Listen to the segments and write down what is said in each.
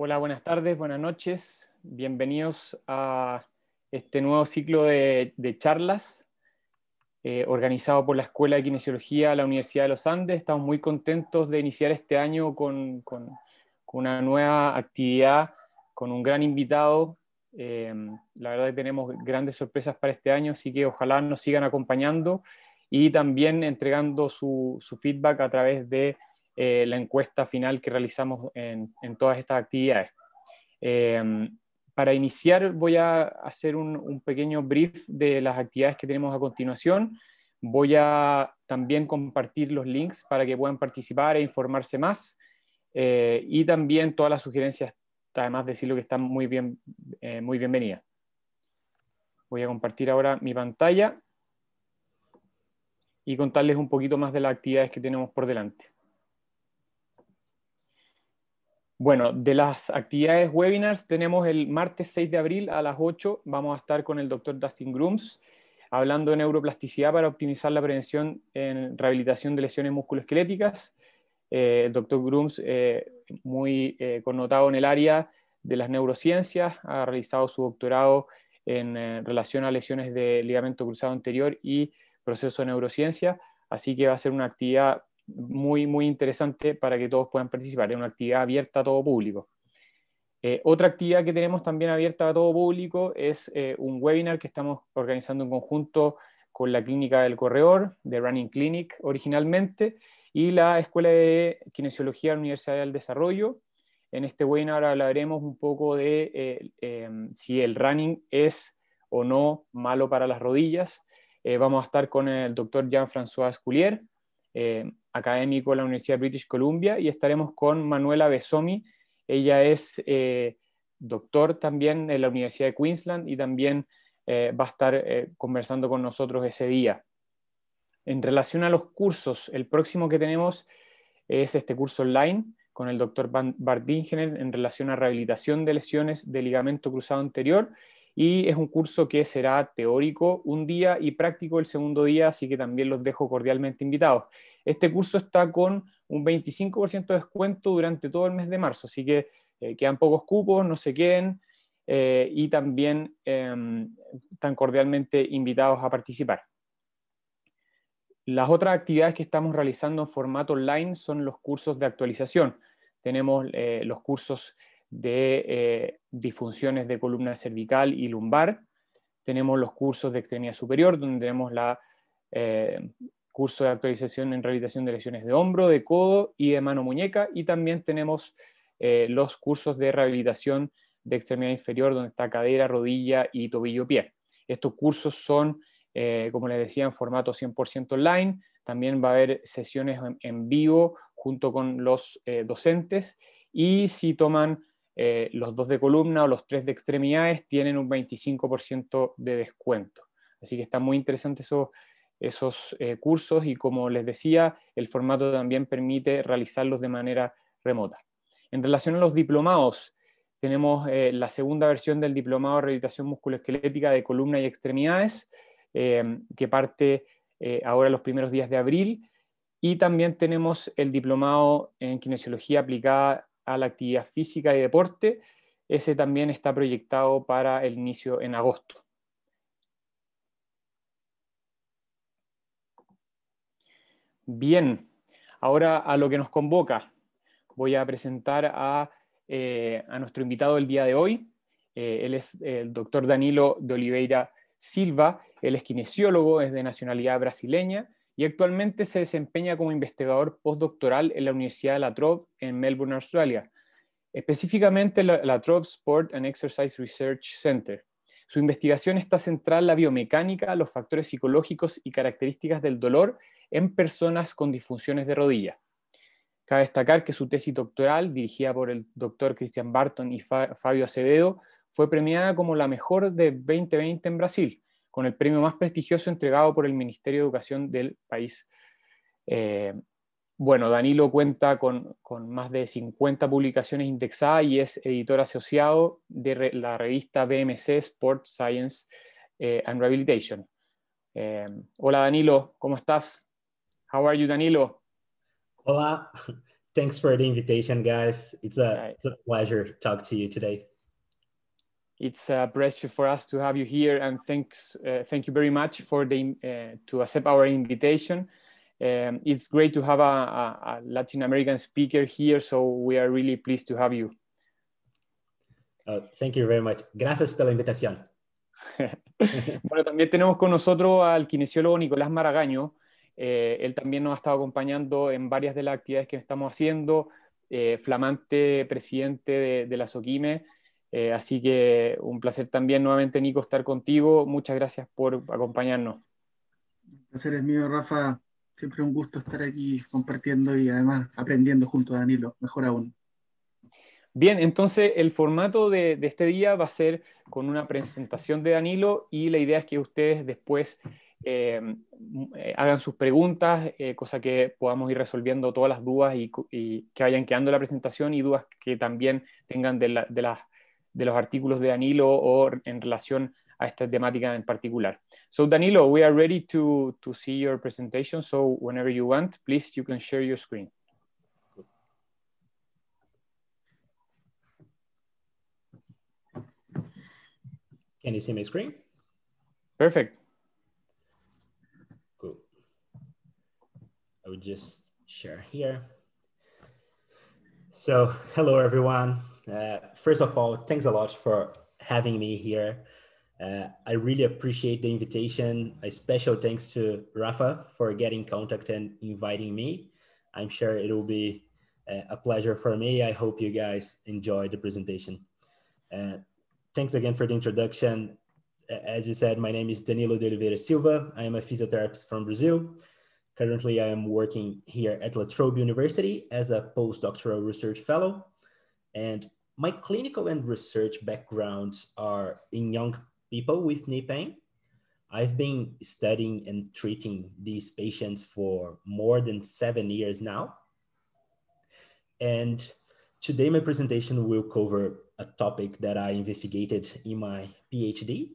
Hola, buenas tardes, buenas noches. Bienvenidos a este nuevo ciclo de, charlas eh, organizado por la Escuela de Kinesiología de la Universidad de los Andes. Estamos muy contentos de iniciar este año con, una nueva actividad, con un gran invitado. Eh, la verdad que tenemos grandes sorpresas para este año, así que ojalá nos sigan acompañando y también entregando su feedback a través de eh, la encuesta final que realizamos en, todas estas actividades. Eh, para iniciar voy a hacer un, pequeño brief de las actividades que tenemos a continuación. Voy a también compartir los links para que puedan participar e informarse más. Eh, y también todas las sugerencias, además de decirlo que están muy, bien, muy bienvenidas. Voy a compartir ahora mi pantalla y contarles un poquito más de las actividades que tenemos por delante. Bueno, de las actividades webinars tenemos el martes 6 de abril a las 8. Vamos a estar con el doctor Dustin Grooms hablando de neuroplasticidad para optimizar la prevención en rehabilitación de lesiones musculoesqueléticas. Eh, el doctor Grooms, eh, muy eh, connotado en el área de las neurociencias, ha realizado su doctorado en relación a lesiones de ligamento cruzado anterior y proceso de neurociencia, así que va a ser una actividad muy, muy interesante para que todos puedan participar. Es una actividad abierta a todo público. Eh, otra actividad que tenemos también abierta a todo público es eh, un webinar que estamos organizando en conjunto con la Clínica del Corredor, de Running Clinic originalmente, y la Escuela de Kinesiología de la Universidad del Desarrollo. En este webinar hablaremos un poco de eh, em, si el running es o no malo para las rodillas. vamos a estar con el doctor Jean-François Coulier, académico de la Universidad de British Columbia, y estaremos con Manuela Besomi. Ella es eh, doctor también en la Universidad de Queensland y también eh, va a estar eh, conversando con nosotros ese día. En relación a los cursos, el próximo que tenemos es este curso online con el doctor Bart en relación a rehabilitación de lesiones de ligamento cruzado anterior y es un curso que será teórico un día y práctico el segundo día, así que también los dejo cordialmente invitados. Este curso está con un 25% de descuento durante todo el mes de marzo, así que eh, quedan pocos cupos, no se queden eh, y también em, están cordialmente invitados a participar. Las otras actividades que estamos realizando en formato online son los cursos de actualización. Tenemos eh, los cursos de disfunciones de columna cervical y lumbar. Tenemos los cursos de extremidad superior, donde tenemos la curso de actualización en rehabilitación de lesiones de hombro, de codo y de mano muñeca. Y también tenemos eh, los cursos de rehabilitación de extremidad inferior, donde está cadera, rodilla y tobillo-pie. Estos cursos son, eh, como les decía, en formato 100% online. También va a haber sesiones en, vivo junto con los eh, docentes. Y si toman los dos de columna o los tres de extremidades, tienen un 25% de descuento. Así que está muy interesante eso, esos eh, cursos y como les decía, el formato también permite realizarlos de manera remota. En relación a los diplomados, tenemos eh, la segunda versión del diplomado de rehabilitación musculoesquelética de columna y extremidades, eh, que parte ahora los primeros días de abril, y también tenemos el diplomado en kinesiología aplicada a la actividad física y deporte, ese también está proyectado para el inicio en agosto. Bien, ahora a lo que nos convoca. Voy a presentar a, eh, nuestro invitado del día de hoy. Eh, él es el doctor Danilo de Oliveira Silva. Él es kinesiólogo, es de nacionalidad brasileña y actualmente se desempeña como investigador postdoctoral en la Universidad de La Trobe en Melbourne, Australia. Específicamente la, la Trobe Sport and Exercise Research Center. Su investigación está centrada en la biomecánica, los factores psicológicos y características del dolor en personas con disfunciones de rodilla. Cabe destacar que su tesis doctoral, dirigida por el doctor Christian Barton y Fabio Acevedo, fue premiada como la mejor de 2020 en Brasil, con el premio más prestigioso entregado por el Ministerio de Educación del país. Eh, bueno, Danilo cuenta con, más de 50 publicaciones indexadas y es editor asociado de la revista BMC Sport Science eh, and Rehabilitation. Eh, hola Danilo, ¿cómo estás? How are you, Danilo? Hola, thanks for the invitation, guys. It's a, it's a pleasure to talk to you today. It's a pleasure for us to have you here, and thanks, uh, thank you very much for the uh, to accept our invitation. Um, it's great to have a, a, Latin American speaker here, so we are really pleased to have you. Uh, thank you very much. Gracias por la invitación. bueno, también tenemos con nosotros al kinesiólogo Nicolás Maragaño. Eh, él también nos ha estado acompañando en varias de las actividades que estamos haciendo, eh, flamante presidente de, de la SOQUIME. Eh, así que un placer también nuevamente, Nico, estar contigo. Muchas gracias por acompañarnos. El placer es mío, Rafa. Siempre un gusto estar aquí compartiendo y además aprendiendo junto a Danilo, mejor aún. Bien, entonces el formato de, de, este día va a ser con una presentación de Danilo y la idea es que ustedes después eh, eh, hagan sus preguntas, eh, cosa que podamos ir resolviendo todas las dudas y, y, que vayan quedando la presentación y dudas que también tengan de, la, de, las, de los artículos de Danilo o en relación a esta temática en particular. So Danilo, we are ready to, to see your presentation. So whenever you want, please, you can share your screen. Can you see my screen? Perfect. Cool. I would just share here. So hello, everyone. Uh, first of all, thanks a lot for having me here. Uh, I really appreciate the invitation. A special thanks to Rafa for getting contact and inviting me. I'm sure it will be uh, a pleasure for me. I hope you guys enjoy the presentation. Uh, thanks again for the introduction. As you said, my name is Danilo de Oliveira Silva. I am a physiotherapist from Brazil. Currently, I am working here at La Trobe University as a postdoctoral research fellow. And my clinical and research backgrounds are in young people with knee pain. I've been studying and treating these patients for more than seven years now. And today my presentation will cover a topic that I investigated in my PhD,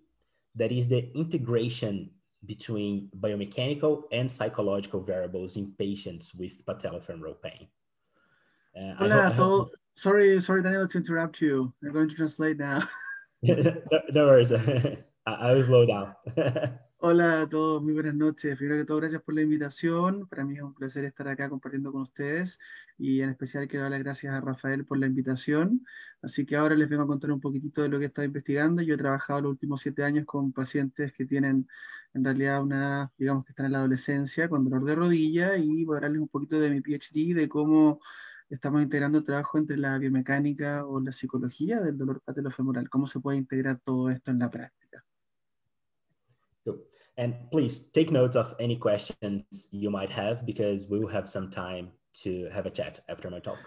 that is the integration between biomechanical and psychological variables in patients with patellofemoral pain. Uh, Hola, hope, sorry, sorry, Daniel, to interrupt you. I'm going to translate now. no, no worries. I will slow down. Hola a todos, muy buenas noches. Primero que todo, gracias por la invitación. Para mí es un placer estar acá compartiendo con ustedes y en especial quiero dar las gracias a Rafael por la invitación. Así que ahora les vengo a contar un poquitito de lo que he estado investigando. Yo he trabajado los últimos siete años con pacientes que tienen en realidad una, digamos que están en la adolescencia con dolor de rodilla y voy a hablarles un poquito de mi PhD, de cómo estamos integrando el trabajo entre la biomecánica o la psicología del dolor patelofemoral, cómo se puede integrar todo esto en la práctica. And please take of any questions you might have because we will have some time to have a chat after my talk.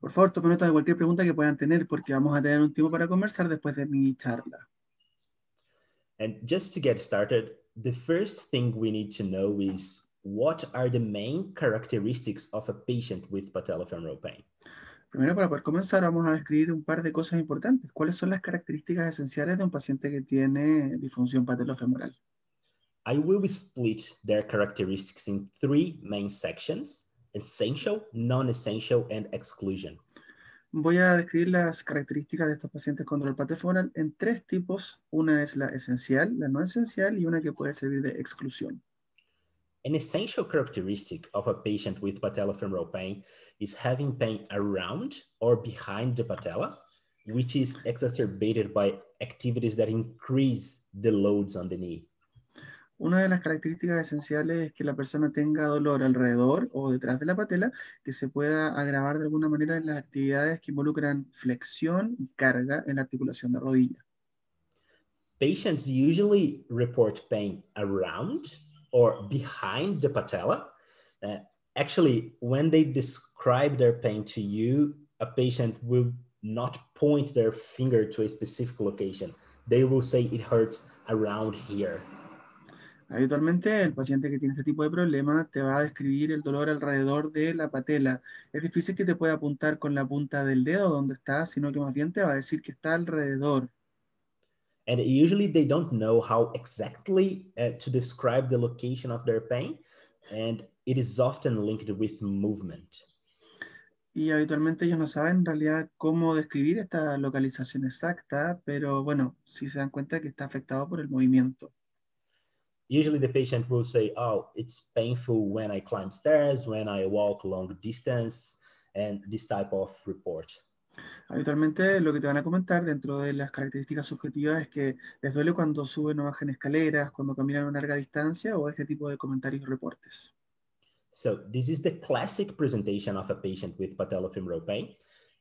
Por favor, tome nota de cualquier pregunta que puedan tener porque vamos a tener un tiempo para conversar después de mi charla. And just to get started, the first thing we need to know is what are the main characteristics of a patient with patellofemoral pain? Primero, para poder comenzar, vamos a describir un par de cosas importantes. ¿Cuáles son las características esenciales de un paciente que tiene disfunción patelofemoral? I will split their characteristics in three main sections, essential, non-essential, and exclusion. Voy a describir las características de estos pacientes con dolor patefemoral en tres tipos. Una es la esencial, la no esencial y una que puede servir de exclusión. An essential characteristic of a patient with patellofemoral pain is having pain around or behind the patella, which is exacerbated by activities that increase the loads on the knee. Una de las características esenciales es que la persona tenga dolor alrededor o detrás de la patela, que se pueda agravar de alguna manera en las actividades que involucran flexión y carga en la articulación de rodilla. Patients usually report pain around or behind the patella. Uh, actually, when they describe their pain to you, a patient will not point their finger to a specific location. They will say it hurts around here. Habitualmente el paciente que tiene este tipo de problema te va a describir el dolor alrededor de la patela. Es difícil que te pueda apuntar con la punta del dedo donde está, sino que más bien te va a decir que está alrededor. And usually they don't know how exactly uh, to describe the location of their pain, and it is often linked with movement. Y habitualmente ellos no saben en realidad cómo describir esta localización exacta, pero bueno, si se dan cuenta que está afectado por el movimiento. Usually the patient will say, oh, it's painful when I climb stairs, when I walk long distance, and this type of report. Habitualmente lo que te van a comentar dentro de las características subjetivas es que les duele cuando suben o bajan escaleras, cuando caminan a una larga distancia o este tipo de comentarios y reportes. So this is the classic presentation of a patient with patellofemoral pain.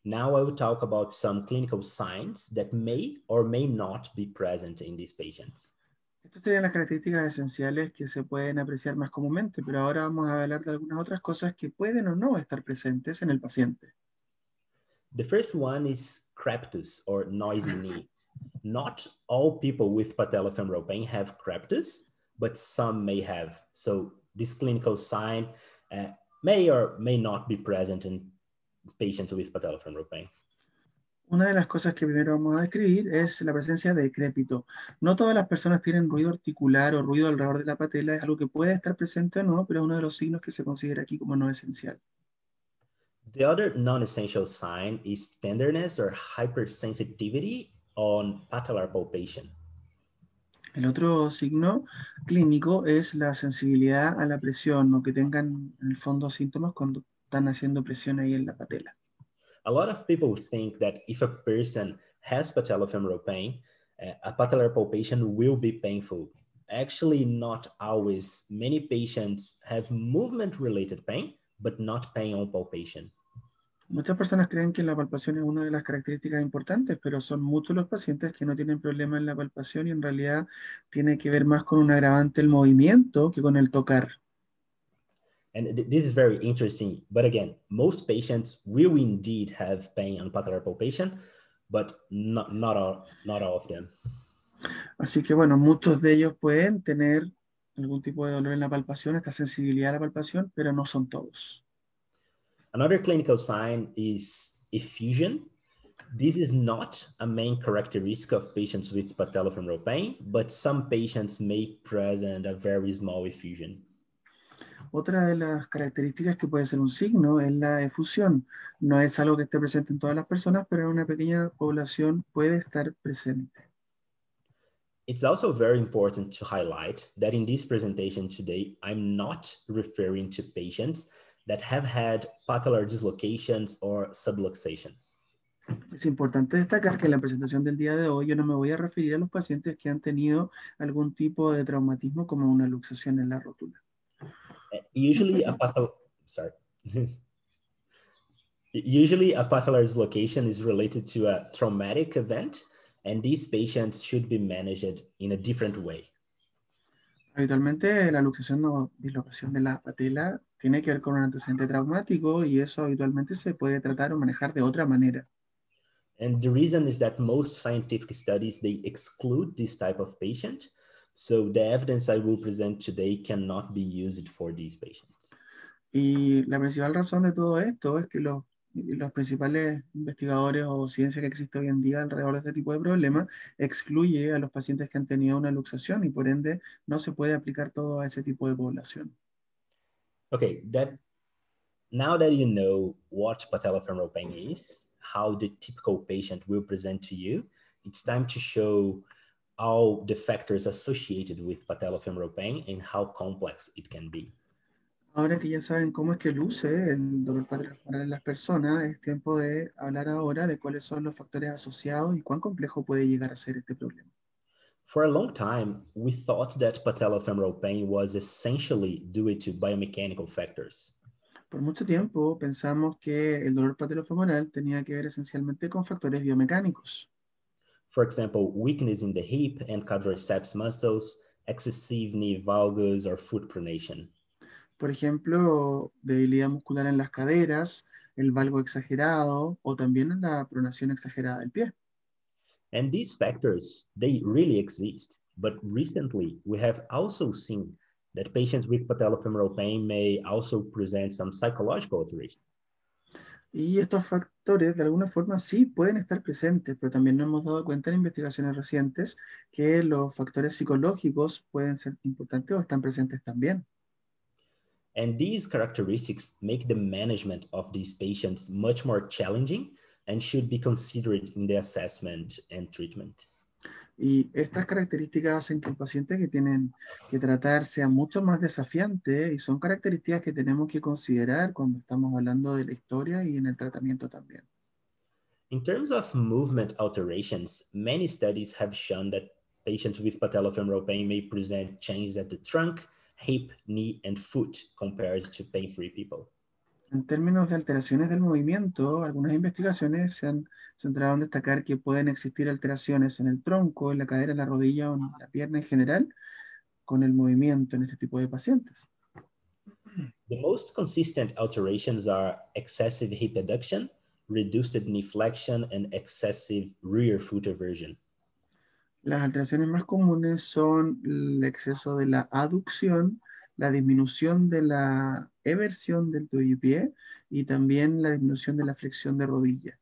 Now I will talk about some clinical signs that may or may not be present in these patients. Estas serían las características esenciales que se pueden apreciar más comúnmente, pero ahora vamos a hablar de algunas otras cosas que pueden o no estar presentes en el paciente. The first one is crepitus or noisy knee. Not all people with patellofemoral pain have crepitus, but some may have. So this clinical sign uh, may or may not be present in patients with patellofemoral pain. Una de las cosas que primero vamos a describir es la presencia de crépito. No todas las personas tienen ruido articular o ruido alrededor de la patela, es algo que puede estar presente o no, pero es uno de los signos que se considera aquí como no esencial. The other non-essential sign is tenderness or hypersensitivity on patellar palpation. El otro signo clínico es la sensibilidad a la presión o que tengan en el fondo síntomas cuando están haciendo presión ahí en la patela. A lot of people think that if a person has patellofemoral pain, uh, a patellar palpation will be painful. Actually, not always. Many patients have movement-related pain, but not pain on palpation. Muchas personas creen que la palpación es una de las características importantes, pero son muchos los pacientes que no tienen problema en la palpación y en realidad tiene que ver más con un agravante el movimiento que con el tocar. And this is very interesting. But again, most patients will indeed have pain on patellar palpation, but not, not, all, not all of them. Así que bueno, muchos de ellos pueden tener algún tipo de dolor en la palpación, esta sensibilidad a la palpación, pero no son todos. Another clinical sign is effusion. This is not a main characteristic of patients with patellofemoral pain, but some patients may present a very small effusion. Otra de las características que puede ser un signo es la efusión. No es algo que esté presente en todas las personas, pero en una pequeña población puede estar presente. It's also very important to highlight that in this presentation today, I'm not referring to patients that have had patellar dislocations or subluxation. Es importante destacar que en la presentación del día de hoy yo no me voy a referir a los pacientes que han tenido algún tipo de traumatismo como una luxación en la rótula. Eh, usually a patellar, sorry. Usually a patellar dislocation is related to a traumatic event and these patients should be managed in a different way. Habitualmente la luxación o dislocación de la patela tiene que ver con un antecedente traumático y eso habitualmente se puede tratar o manejar de otra manera. And the reason is that most scientific studies, they exclude this type of patient. So the evidence I will present today cannot be used for these patients. Y la principal razón de todo esto es que los, los principales investigadores o ciencia que existe hoy en día alrededor de este tipo de problemas excluye a los pacientes que han tenido una luxación y por ende no se puede aplicar todo a ese tipo de población. Okay, that now that you know what patellofemoral pain is, how the typical patient will present to you, it's time to show all the factors associated with patellofemoral pain and how complex it can be. Ahora que ya saben cómo es que luce el dolor patellofemoral en las personas, es tiempo de hablar ahora de cuáles son los factores asociados y cuán complejo puede llegar a ser este problema. For a long time, we thought that patellofemoral pain was essentially due to biomechanical factors. Por mucho tiempo pensamos que el dolor patellofemoral tenía que ver esencialmente con factores biomecánicos. For example, weakness in the hip and quadriceps muscles, excessive knee valgus, or foot pronation. Por ejemplo, debilidad muscular en las caderas, el valgo exagerado o también la pronación exagerada del pie. And these factors, they really exist. But recently, we have also seen that patients with patellofemoral pain may also present some psychological alterations. Y estos factores de alguna forma sí pueden estar presentes, pero también nos hemos dado cuenta en investigaciones recientes que los factores psicológicos pueden ser importantes o están presentes también. And these characteristics make the management of these patients much more challenging and should be considered in the assessment and treatment. Y estas características hacen que el paciente que tienen que tratar sea mucho más desafiante y son características que tenemos que considerar cuando estamos hablando de la historia y en el tratamiento también. In terms of movement alterations, many studies have shown that patients with patellofemoral pain may present changes at the trunk, hip, knee, and foot compared to pain-free people. En términos de alteraciones del movimiento, algunas investigaciones se han centrado en destacar que pueden existir alteraciones en el tronco, en la cadera, en la rodilla o en la pierna en general con el movimiento en este tipo de pacientes. The most consistent alterations are excessive hip adduction, reduced knee flexion, and excessive rear foot eversion. Las alteraciones más comunes son el exceso de la aducción, la disminución de la eversión del tobillo pie y también la disminución de la flexión de rodilla.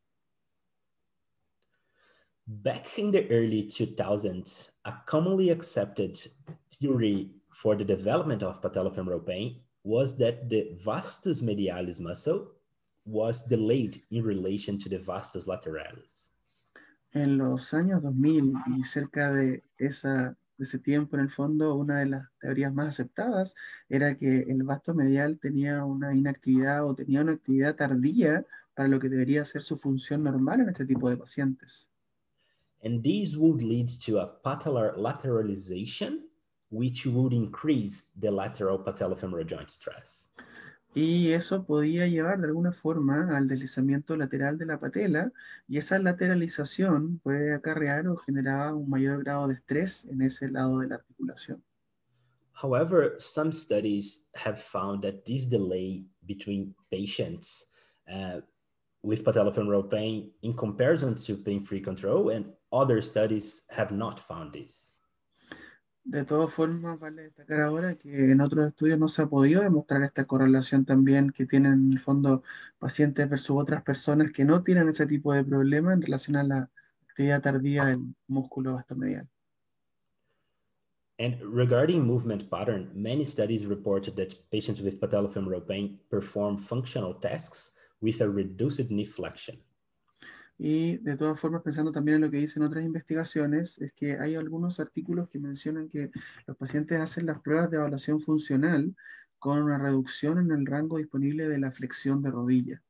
Back in the early 2000s, a commonly accepted theory for the development of patellofemoral pain was that the vastus medialis muscle was delayed in relation to the vastus lateralis. En los años 2000 y cerca de esa ese tiempo, en el fondo, una de las teorías más aceptadas era que el vasto medial tenía una inactividad o tenía una actividad tardía para lo que debería ser su función normal en este tipo de pacientes. And these would lead to a patellar lateralization, which would increase the lateral patellofemoral joint stress. Y eso podía llevar de alguna forma al deslizamiento lateral de la patela y esa lateralización puede acarrear o generar un mayor grado de estrés en ese lado de la articulación. However, some studies have found that this delay between patients uh, with patellofemoral pain in comparison to pain-free control and other studies have not found this. De todas formas, vale destacar ahora que en otros estudios no se ha podido demostrar esta correlación también que tienen en el fondo pacientes versus otras personas que no tienen ese tipo de problema en relación a la actividad tardía del músculo vastomedial. And regarding movement pattern, many studies reported that patients with patellofemoral pain perform functional tasks with a reduced knee flexion. Y de todas formas, pensando también en lo que dicen otras investigaciones, es que hay algunos artículos que mencionan que los pacientes hacen las pruebas de evaluación funcional con una reducción en el rango disponible de la flexión de rodilla.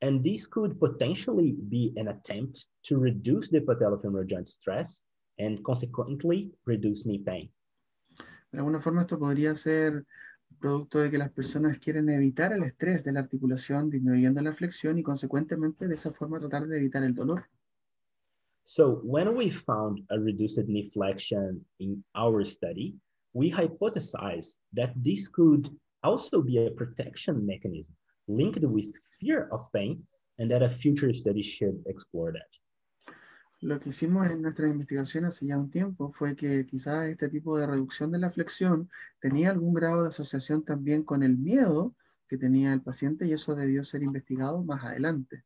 And this could potentially be an attempt to reduce the patellofemoral joint stress and consequently reduce knee pain. De alguna forma esto podría ser producto de que las personas quieren evitar el estrés de la articulación, disminuyendo la flexión y consecuentemente de esa forma tratar de evitar el dolor. So when we found a reduced knee flexion in our study, we hypothesized that this could also be a protection mechanism linked with fear of pain and that a future study should explore that. Lo que hicimos en nuestra investigación hace ya un tiempo fue que quizás este tipo de reducción de la flexión tenía algún grado de asociación también con el miedo que tenía el paciente y eso debió ser investigado más adelante.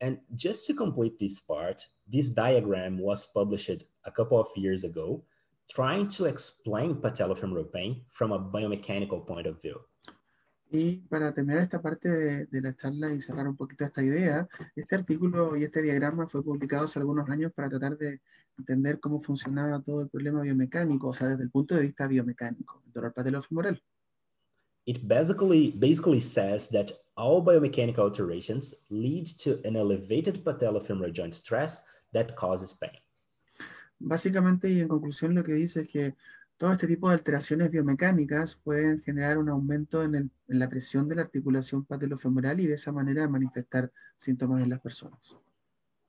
And just to complete this part, this diagram was published a couple of years ago, trying to explain patellofemoral pain from a biomechanical point of view. Y para terminar esta parte de, de, la charla y cerrar un poquito esta idea, este artículo y este diagrama fue publicado hace algunos años para tratar de entender cómo funcionaba todo el problema biomecánico, o sea, desde el punto de vista biomecánico, el dolor patellofemoral. It basically, basically says that all biomechanical alterations lead to an elevated patellofemoral joint stress that causes pain. Básicamente y en conclusión lo que dice es que todo este tipo de alteraciones biomecánicas pueden generar un aumento en, el, en, la presión de la articulación patellofemoral y de esa manera manifestar síntomas en las personas.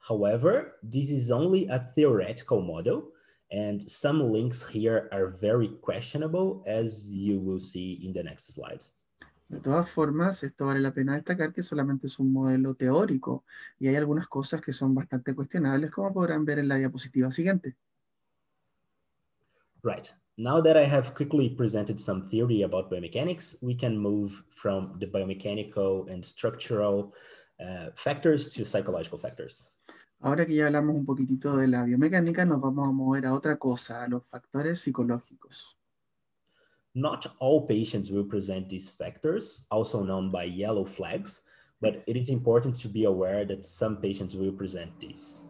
However, this is only a theoretical model and some links here are very questionable as you will see in the next slides. De todas formas, esto vale la pena destacar que solamente es un modelo teórico y hay algunas cosas que son bastante cuestionables como podrán ver en la diapositiva siguiente. Right. Now that I have quickly presented some theory about biomechanics, we can move from the biomechanical and structural uh, factors to psychological factors. Ahora que ya hablamos un poquitito de la biomecánica, nos vamos a mover a otra cosa, a los factores psicológicos. Not all patients will present these factors, also known by yellow flags, but it is important to be aware that some patients will present these.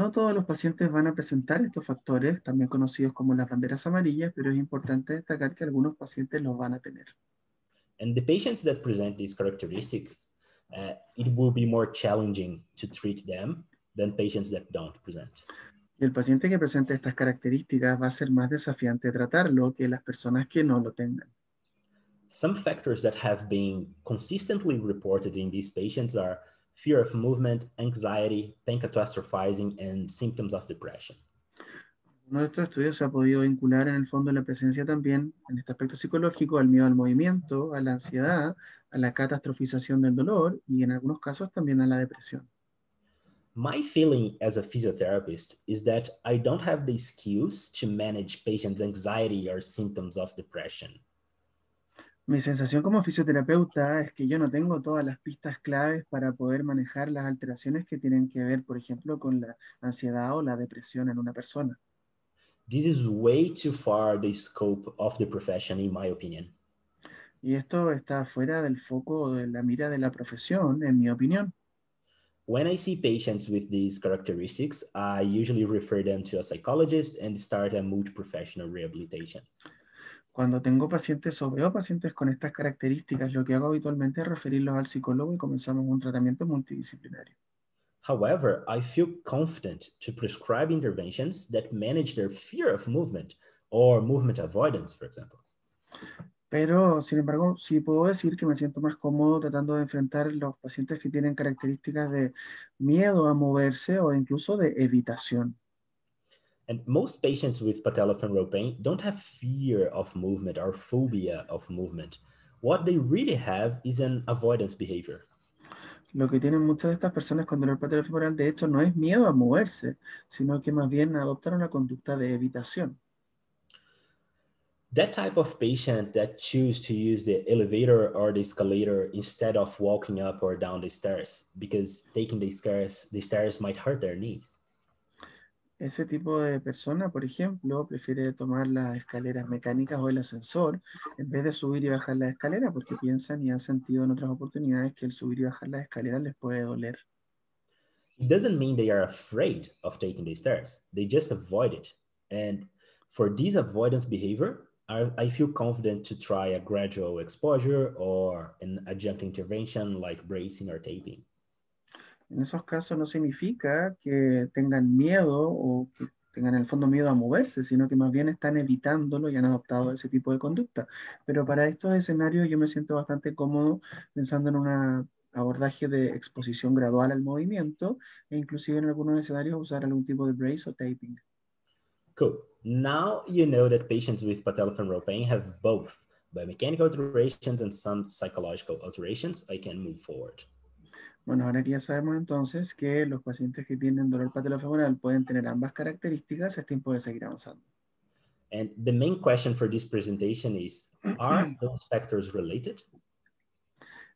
No todos los pacientes van a presentar estos factores, también conocidos como las banderas amarillas, pero es importante destacar que algunos pacientes los van a tener. And the patients that present these characteristics, uh, it will be more challenging to treat them than patients that don't present. El paciente que presente estas características va a ser más desafiante tratarlo que las personas que no lo tengan. Some factors that have been consistently reported in these patients are fear of movement, anxiety, pain catastrophizing, and symptoms of depression. Uno de estos estudios se ha podido vincular en el fondo la presencia también, en este aspecto psicológico, al miedo al movimiento, a la ansiedad, a la catastrofización del dolor y en algunos casos también a la depresión. My feeling as a physiotherapist is that I don't have the skills to manage patients' anxiety or symptoms of depression. Mi sensación como fisioterapeuta es que yo no tengo todas las pistas claves para poder manejar las alteraciones que tienen que ver, por ejemplo, con la ansiedad o la depresión en una persona. This is way too far the scope of the profession, in my opinion. Y esto está fuera del foco de la mira de la profesión, en mi opinión. When I see patients with these characteristics, I usually refer them to a psychologist and start a multi-professional rehabilitation. Cuando tengo pacientes o veo pacientes con estas características, lo que hago habitualmente es referirlos al psicólogo y comenzamos un tratamiento multidisciplinario. However, I feel confident to prescribe interventions that manage their fear of movement or movement avoidance, for example. Pero, sin embargo, sí puedo decir que me siento más cómodo tratando de enfrentar los pacientes que tienen características de miedo a moverse o incluso de evitación. And most patients with patellofemoral pain don't have fear of movement or phobia of movement. What they really have is an avoidance behavior. Lo que tienen muchas de estas personas con dolor patelofemoral, de hecho, no es miedo a moverse, sino que más bien adoptan una conducta de evitación. That type of patient that choose to use the elevator or the escalator instead of walking up or down the stairs because taking the stairs, the stairs might hurt their knees. Ese tipo de persona, por ejemplo, prefiere tomar las escaleras mecánicas o el ascensor en vez de subir y bajar la escalera porque piensan y han sentido en otras oportunidades que el subir y bajar las escaleras les puede doler. It doesn't mean they are afraid of taking the stairs. They just avoid it. And for this avoidance behavior, I, I feel confident to try a gradual exposure or an adjunct intervention like bracing or taping. En esos casos no significa que tengan miedo o que tengan en el fondo miedo a moverse, sino que más bien están evitándolo y han adoptado ese tipo de conducta. Pero para estos escenarios yo me siento bastante cómodo pensando en un abordaje de exposición gradual al movimiento e inclusive en algunos escenarios usar algún tipo de brace o taping. Cool. Now you know that patients with patellofemoral pain have both biomechanical alterations and some psychological alterations. I can move forward. Bueno, ahora que ya sabemos entonces que los pacientes que tienen dolor patelofemoral pueden tener ambas características, es tiempo de seguir avanzando. And the main question for this presentation is, are those factors related?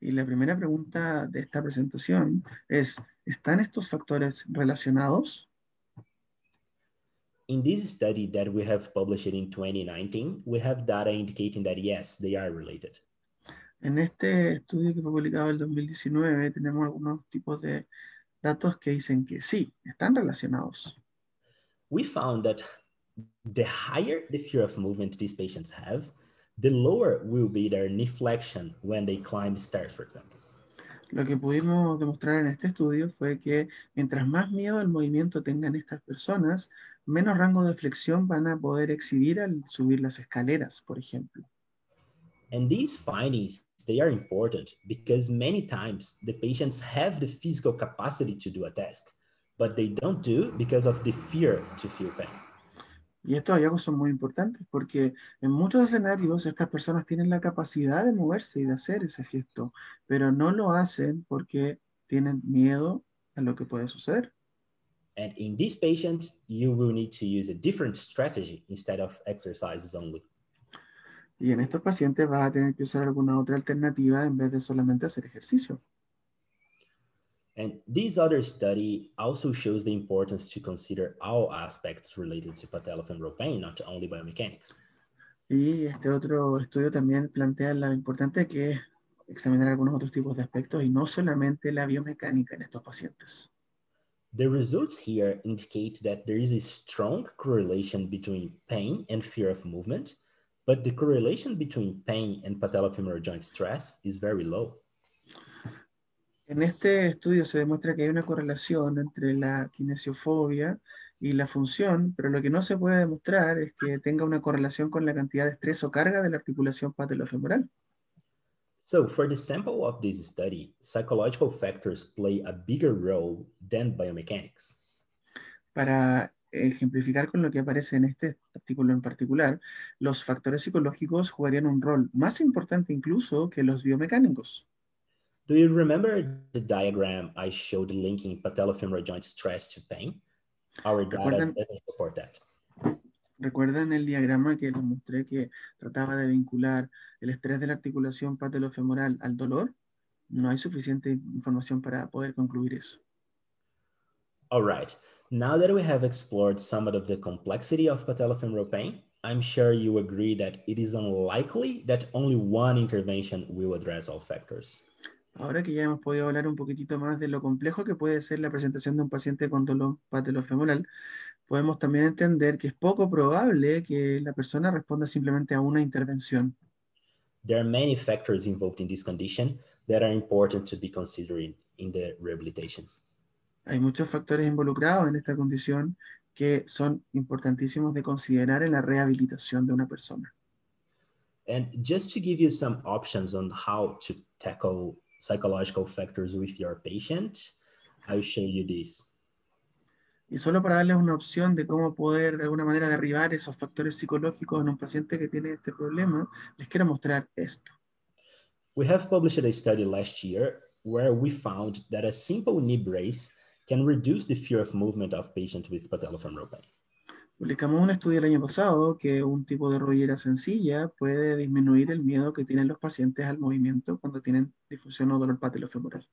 Y la primera pregunta de esta presentación es, ¿están estos factores relacionados? In this study that we have published in 2019, we have data indicating that yes, they are related. En este estudio que fue publicado en el 2019 tenemos algunos tipos de datos que dicen que sí, están relacionados. We found that the higher the fear of movement these patients have, the lower will be their knee flexion when they climb stairs, for example. Lo que pudimos demostrar en este estudio fue que mientras más miedo al movimiento tengan estas personas, menos rango de flexión van a poder exhibir al subir las escaleras, por ejemplo. And these findings, they are important because many times the patients have the physical capacity to do a task, but they don't do because of the fear to feel pain. Y estos hallazgos son muy importantes porque en muchos escenarios estas personas tienen la capacidad de moverse y de hacer ese gesto, pero no lo hacen porque tienen miedo a lo que puede suceder. And in these patients, you will need to use a different strategy instead of exercises only. Y en estos pacientes vas a tener que usar alguna otra alternativa en vez de solamente hacer ejercicio. And this other study also shows the importance to consider all aspects related to patellofemoral pain, not only biomechanics. Y este otro estudio también plantea lo importante que es examinar algunos otros tipos de aspectos y no solamente la biomecánica en estos pacientes. The results here indicate that there is a strong correlation between pain and fear of movement, but the correlation between pain and patellofemoral joint stress is very low. En este estudio se demuestra que hay una correlación entre la kinesiofobia y la función, pero lo que no se puede demostrar es que tenga una correlación con la cantidad de estrés o carga de la articulación patelofemoral. So for the sample of this study, psychological factors play a bigger role than biomechanics. Para ejemplificar con lo que aparece en este artículo en particular, los factores psicológicos jugarían un rol más importante incluso que los biomecánicos. Do you remember the diagram I showed linking patellofemoral joint stress to pain? Our data support that. ¿Recuerdan el diagrama que les mostré que trataba de vincular el estrés de la articulación patelofemoral al dolor? No hay suficiente información para poder concluir eso. All right. Now that we have explored somewhat of the complexity of patellofemoral pain, I'm sure you agree that it is unlikely that only one intervention will address all factors. Ahora que ya hemos podido hablar un poquitito más de lo complejo que puede ser la presentación de un paciente con dolor patelofemoral, podemos también entender que es poco probable que la persona responda simplemente a una intervención. There are many factors involved in this condition that are important to be considering in the rehabilitation. Hay muchos factores involucrados en esta condición que son importantísimos de considerar en la rehabilitación de una persona. And just to give you some options on how to tackle psychological factors with your patient, I'll show you this. Y solo para darles una opción de cómo poder de alguna manera derribar esos factores psicológicos en un paciente que tiene este problema, les quiero mostrar esto. We have published a study last year where we found that a simple knee brace can reduce the fear of movement of patients with patellofemoral pain. Publicamos un estudio el año pasado que un tipo de rodillera sencilla puede disminuir el miedo que tienen los pacientes al movimiento cuando tienen difusión o dolor patelofemoral.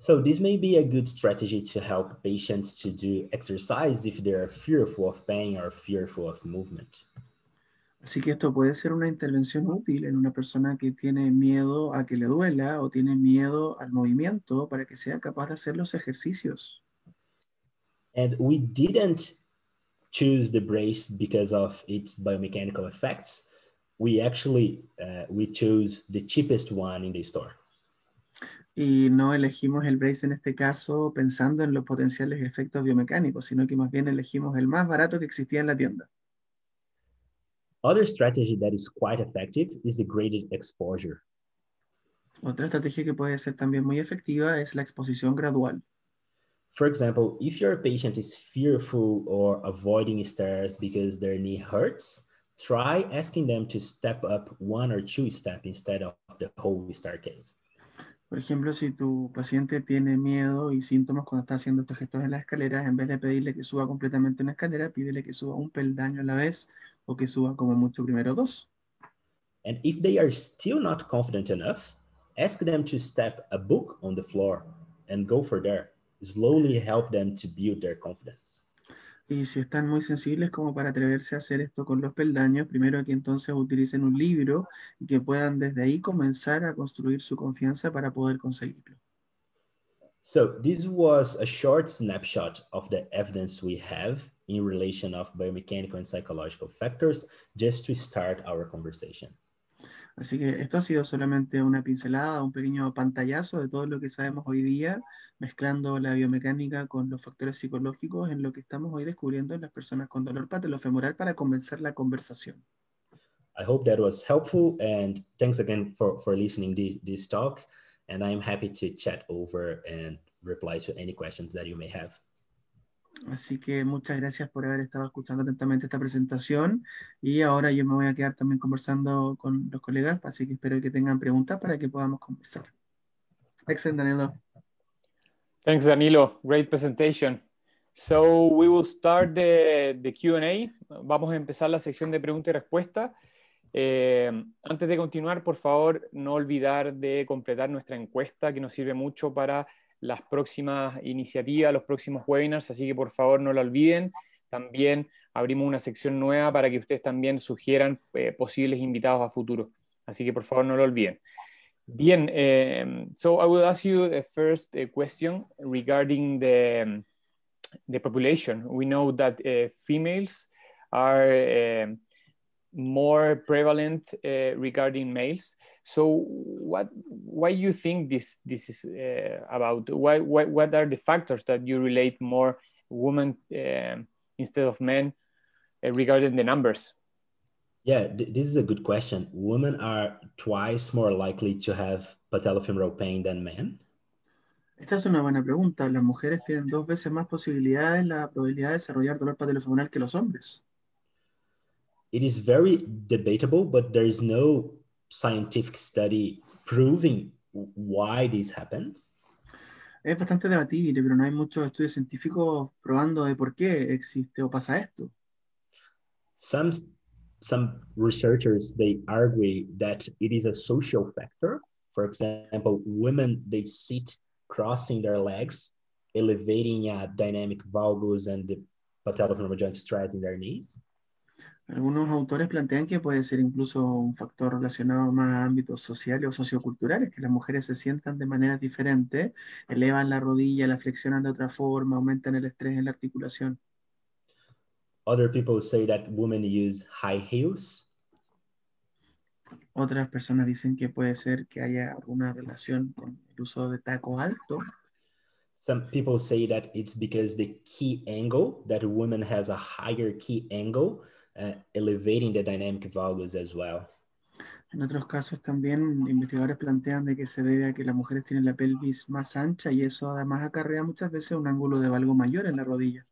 So this may be a good strategy to help patients to do exercise if they are fearful of pain or fearful of movement. Así que esto puede ser una intervención útil en una persona que tiene miedo a que le duela o tiene miedo al movimiento para que sea capaz de hacer los ejercicios. And we didn't choose the brace because of its biomechanical effects. We actually uh, we chose the cheapest one in the store. Y no elegimos el brace en este caso pensando en los potenciales efectos biomecánicos, sino que más bien elegimos el más barato que existía en la tienda. Other strategy that is quite effective is the graded exposure. Otra estrategia que puede ser también muy efectiva es la exposición gradual. For example, if your patient is fearful or avoiding stairs because their knee hurts, try asking them to step up one or two steps instead of the whole staircase. Por ejemplo, si tu paciente tiene miedo y síntomas cuando está haciendo estos gestos en las escaleras, en vez de pedirle que suba completamente una escalera, pídele que suba un peldaño a la vez o que suba como mucho primero dos. And if they are still not confident enough, ask them to step a book on the floor and go for there. Slowly help them to build their confidence. Y si están muy sensibles como para atreverse a hacer esto con los peldaños, primero que entonces utilicen un libro y que puedan desde ahí comenzar a construir su confianza para poder conseguirlo. So this was a short snapshot of the evidence we have in relation of biomechanical and psychological factors, just to start our conversation. Así que esto ha sido solamente una pincelada, un pequeño pantallazo de todo lo que sabemos hoy día, mezclando la biomecánica con los factores psicológicos en lo que estamos hoy descubriendo en las personas con dolor patelofemoral para comenzar la conversación. I hope that was helpful and thanks again for, for listening to this talk. And I'm happy to chat over and reply to any questions that you may have. Así que muchas gracias por haber estado escuchando atentamente esta presentación y ahora yo me voy a quedar también conversando con los colegas, así que espero que tengan preguntas para que podamos conversar. Excellent, Danilo. Thanks, Danilo. Great presentation. So we will start the, the Q&A. Vamos a empezar la sección de preguntas y respuestas. Eh, antes de continuar, por favor, no olvidar de completar nuestra encuesta que nos sirve mucho para las próximas iniciativas, los próximos webinars, así que por favor no la olviden. también abrimos una sección nueva para que ustedes también sugieran eh, posibles invitados a futuro. Así que por favor no lo olviden. Bien, um, so I will ask you the first uh, question regarding the, um, the population. We know that uh, females are uh, more prevalent uh, regarding males. So what, why do you think this, this is uh, about? Why, why, what are the factors that you relate more women um, instead of men uh, regarding the numbers? Yeah, th this is a good question. Women are twice more likely to have patellofemoral pain than men. Esta es una buena pregunta. Las mujeres tienen dos veces más posibilidades, la probabilidad de desarrollar dolor patellofemoral que los hombres. It is very debatable, but there is no scientific study proving why this happens. Es bastante debatible, pero no hay muchos estudios científicos probando de por qué existe o pasa esto. Some some researchers they argue that it is a social factor. For example, women they sit crossing their legs, elevating a dynamic valgus and the patellofemoral joint stress in their knees. Algunos autores plantean que puede ser incluso un factor relacionado más a ámbitos sociales o socioculturales, que las mujeres se sientan de manera diferente, elevan la rodilla, la flexionan de otra forma, aumentan el estrés en la articulación. Other people say that women use high heels. Otras personas dicen que puede ser que haya alguna relación con el uso de taco alto. Some people say that it's because the key angle, that a woman has a higher key angle, uh, elevating the dynamic valgus as well. En otros casos también investigadores plantean de que se debe a que las mujeres tienen la pelvis más ancha y eso además acarrea muchas veces un ángulo de valgo mayor en la rodilla.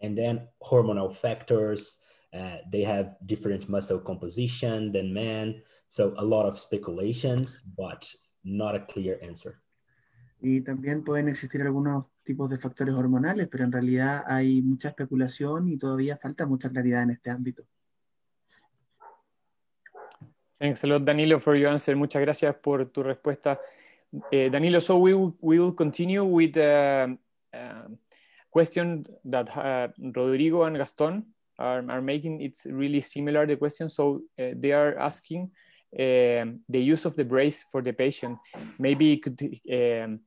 And then hormonal factors, uh, they have different muscle composition than men. So a lot of speculations, but not a clear answer. Y también pueden existir algunos tipos de factores hormonales, pero en realidad hay mucha especulación y todavía falta mucha claridad en este ámbito. Thanks a lot, Danilo, for your answer. Muchas gracias por tu respuesta. Eh, Danilo, so we we will continue with the uh, uh, question that uh, Rodrigo and Gaston are, are making. It's really similar, the question. So uh, they are asking um, the use of the brace for the patient. Maybe it could um,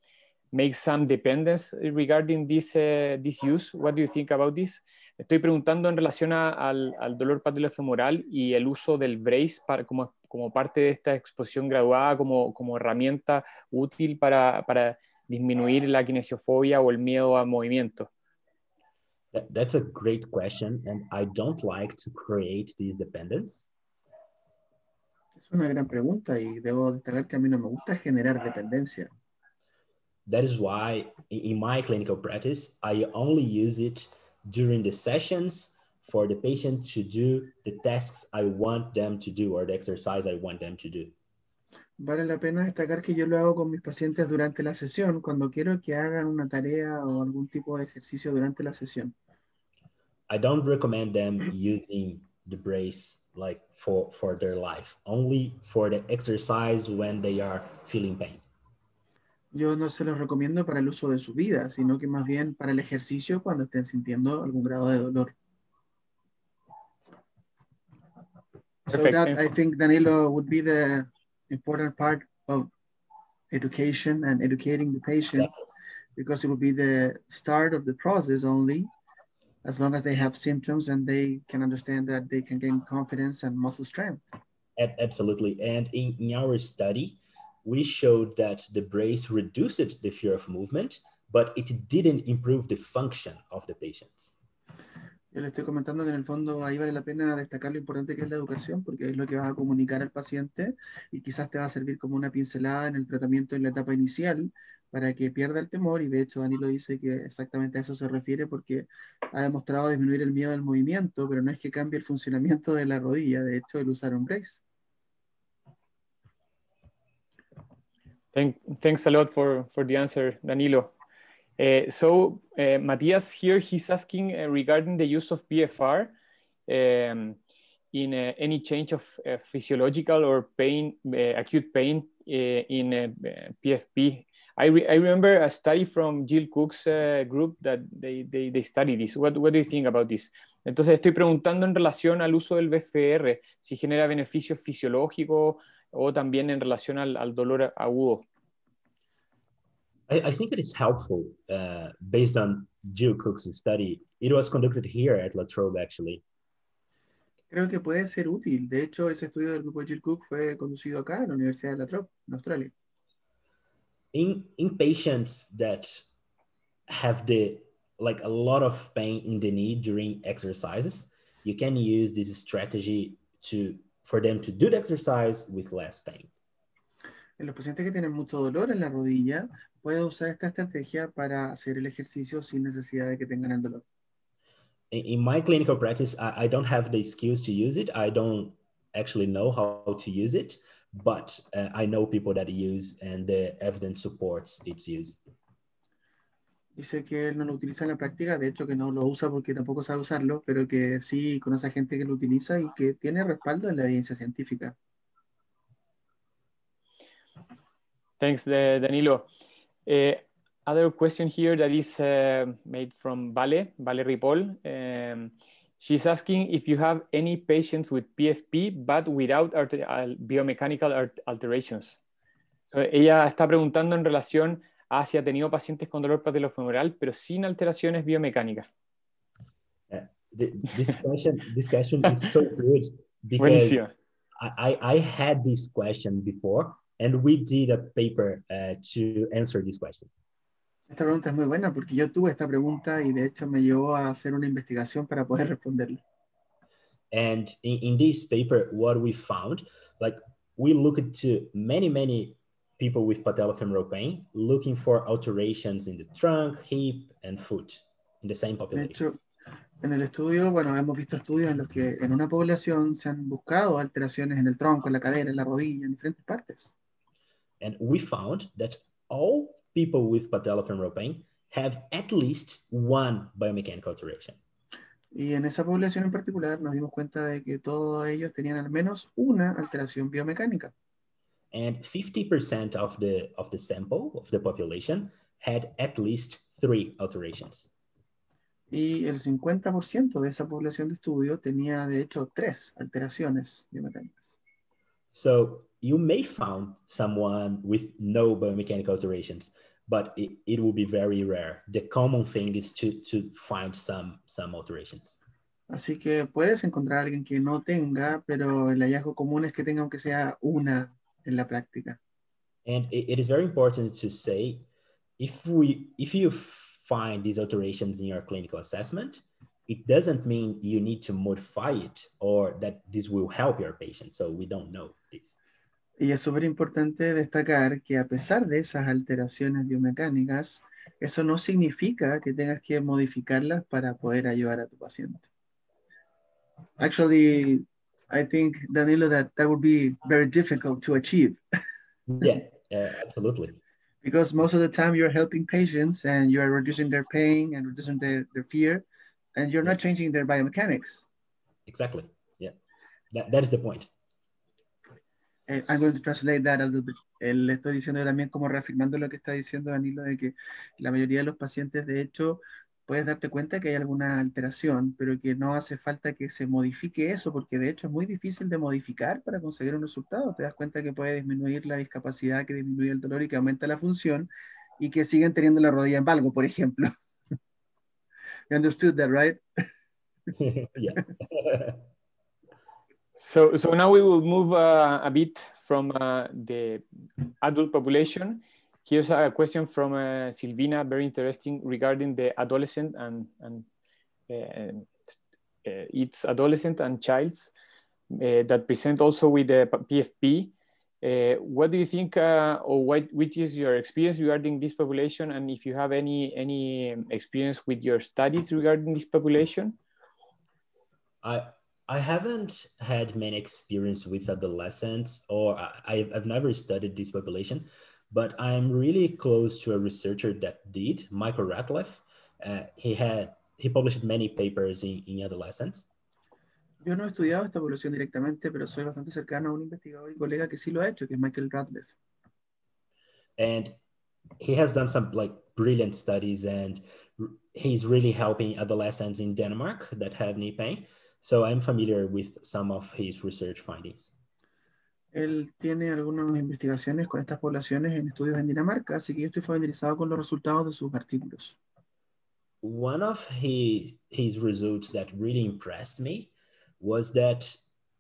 make some dependence regarding this, uh, this use. What do you think about this? Estoy preguntando en relación a, al, al, dolor patulofemoral y el uso del brace para, como, como parte de esta exposición graduada como, como herramienta útil para, para disminuir la kinesiofobia o el miedo al movimiento. That, that's a great question, and I don't like to create these dependence. Es una gran pregunta y debo destacar que a mí no me gusta generar dependencia. That is why in my clinical practice, I only use it during the sessions for the patient to do the tasks I want them to do or the exercise I want them to do. Vale la pena destacar que yo lo hago con mis pacientes durante la sesión, cuando quiero que hagan una tarea o algún tipo de ejercicio durante la sesión. I don't recommend them using the brace like for, for their life, only for the exercise when they are feeling pain. Yo no se los recomiendo para el uso de su vida, sino que más bien para el ejercicio cuando estén sintiendo algún grado de dolor. So that I think Danilo would be the important part of education and educating the patient because it will be the start of the process only as long as they have symptoms and they can understand that they can gain confidence and muscle strength. Absolutely. And in, in our study, we showed that the brace reduced the fear of movement, but it didn't improve the function of the patients. Yo le estoy comentando que en el fondo ahí vale la pena destacar lo importante que es la educación, porque es lo que vas a comunicar al paciente y quizás te va a servir como una pincelada en el tratamiento en la etapa inicial para que pierda el temor. Y de hecho, Danilo dice que exactamente a eso se refiere porque ha demostrado disminuir el miedo al movimiento, pero no es que cambie el funcionamiento de la rodilla, de hecho, el usar un brace. Thank, thanks a lot for, for the answer, Danilo. Uh, so uh, Matthias here, he's asking uh, regarding the use of PFR um, in any change of physiological or pain, acute pain in PFP I, re I remember a study from Jill Cook's uh, group that they, they, they study this. What, what do you think about this? Entonces estoy preguntando en relación al uso del BFR, si genera beneficios fisiológicos o también en relación al dolor agudo. I, I, think it is helpful uh, based on Jill Cook's study. It was conducted here at La Trobe, actually. Creo que puede ser útil. De hecho, ese estudio del grupo Jill Cook fue conducido acá en la Universidad de La Trobe, en Australia. In, in patients that have the like a lot of pain in the knee during exercises, you can use this strategy to for them to do the exercise with less pain. En los pacientes que tienen mucho dolor en la rodilla, puede usar esta estrategia para hacer el ejercicio sin necesidad de que tengan el dolor. in my clinical practice, I, I, don't have the skills to use it. I don't actually know how to use it, but uh, I know people that use and the evidence supports its use. Dice que él no lo utiliza en la práctica, de hecho que no lo usa porque tampoco sabe usarlo, pero que sí conoce a gente que lo utiliza y que tiene respaldo en la evidencia científica. Thanks, Danilo. Eh, other question here that is uh, made from Vale, Vale Ripoll. Um, she's asking if you have any patients with PFP, but without biomechanical alterations. So ella está preguntando en relación a si ha tenido pacientes con dolor patelofemoral, pero sin alteraciones biomecánicas. Uh, this, question, this question is so good because I, I had this question before and we did a paper uh, to answer this question. Esta pregunta es muy buena porque yo tuve esta pregunta y de hecho me llevó a hacer una investigación para poder responderla. And in, in this paper, what we found, like we looked to many, many people with patellofemoral pain looking for alterations in the trunk, hip, and foot in the same population. De hecho, en el estudio, bueno, hemos visto estudios en los que en una población se han buscado alteraciones en el tronco, en la cadera, en la rodilla, en diferentes partes. And we found that all people with patellofemoral pain have at least one biomechanical alteration. Y en esa población en particular nos dimos cuenta de que todos ellos tenían al menos una alteración biomecánica. And 50% of the, of the sample of the population had at least three alterations. Y el 50% de esa población de estudio tenía de hecho tres alteraciones biomecánicas. So you may find someone with no biomechanical alterations, but it, it will be very rare. The common thing is to, to find some, some alterations. Así que puedes encontrar a alguien que no tenga, pero el hallazgo común es que tenga aunque sea una en la práctica. And it, it is very important to say, if we, if you find these alterations in your clinical assessment, it doesn't mean you need to modify it or that this will help your patient. So we don't know this. Y es súper importante destacar que a pesar de esas alteraciones biomecánicas, eso no significa que tengas que modificarlas para poder ayudar a tu paciente. Actually, I think, Danilo, that that would be very difficult to achieve. yeah, uh, absolutely. Because most of the time you're helping patients and you're reducing their pain and reducing their, their fear, and you're not changing their biomechanics. Exactly. Yeah, that, that is the point. Eh, I'm going to translate that a little bit. Eh, le estoy diciendo también como reafirmando lo que está diciendo Danilo de que la mayoría de los pacientes de hecho puedes darte cuenta que hay alguna alteración, pero que no hace falta que se modifique eso, porque de hecho es muy difícil de modificar para conseguir un resultado. Te das cuenta que puede disminuir la discapacidad, que disminuye el dolor y que aumenta la función, y que siguen teniendo la rodilla en valgo, por ejemplo. you understood that, right? yeah. So, so now we will move uh, a bit from uh, the adult population. Here's a question from uh, Silvina, very interesting, regarding the adolescent and, and uh, uh, its adolescent and childs uh, that present also with the PFP. what do you think, or what, which is your experience regarding this population, and if you have any any experience with your studies regarding this population? I I haven't had many experience with adolescents, or I, have never studied this population, but I'm really close to a researcher that did, Michael Ratliff. Uh, he had he published many papers in, in adolescents. Yo no he estudiado esta población directamente, pero soy bastante cercano a un investigador y colega que sí lo ha hecho, que es Michael Ratliff. And he has done some like brilliant studies and he's really helping adolescents in Denmark that have knee pain. So I'm familiar with some of his research findings. Él tiene algunas investigaciones con estas poblaciones en estudios en Dinamarca, así que yo estoy familiarizado con los resultados de sus artículos. One of his, his results that really impressed me was that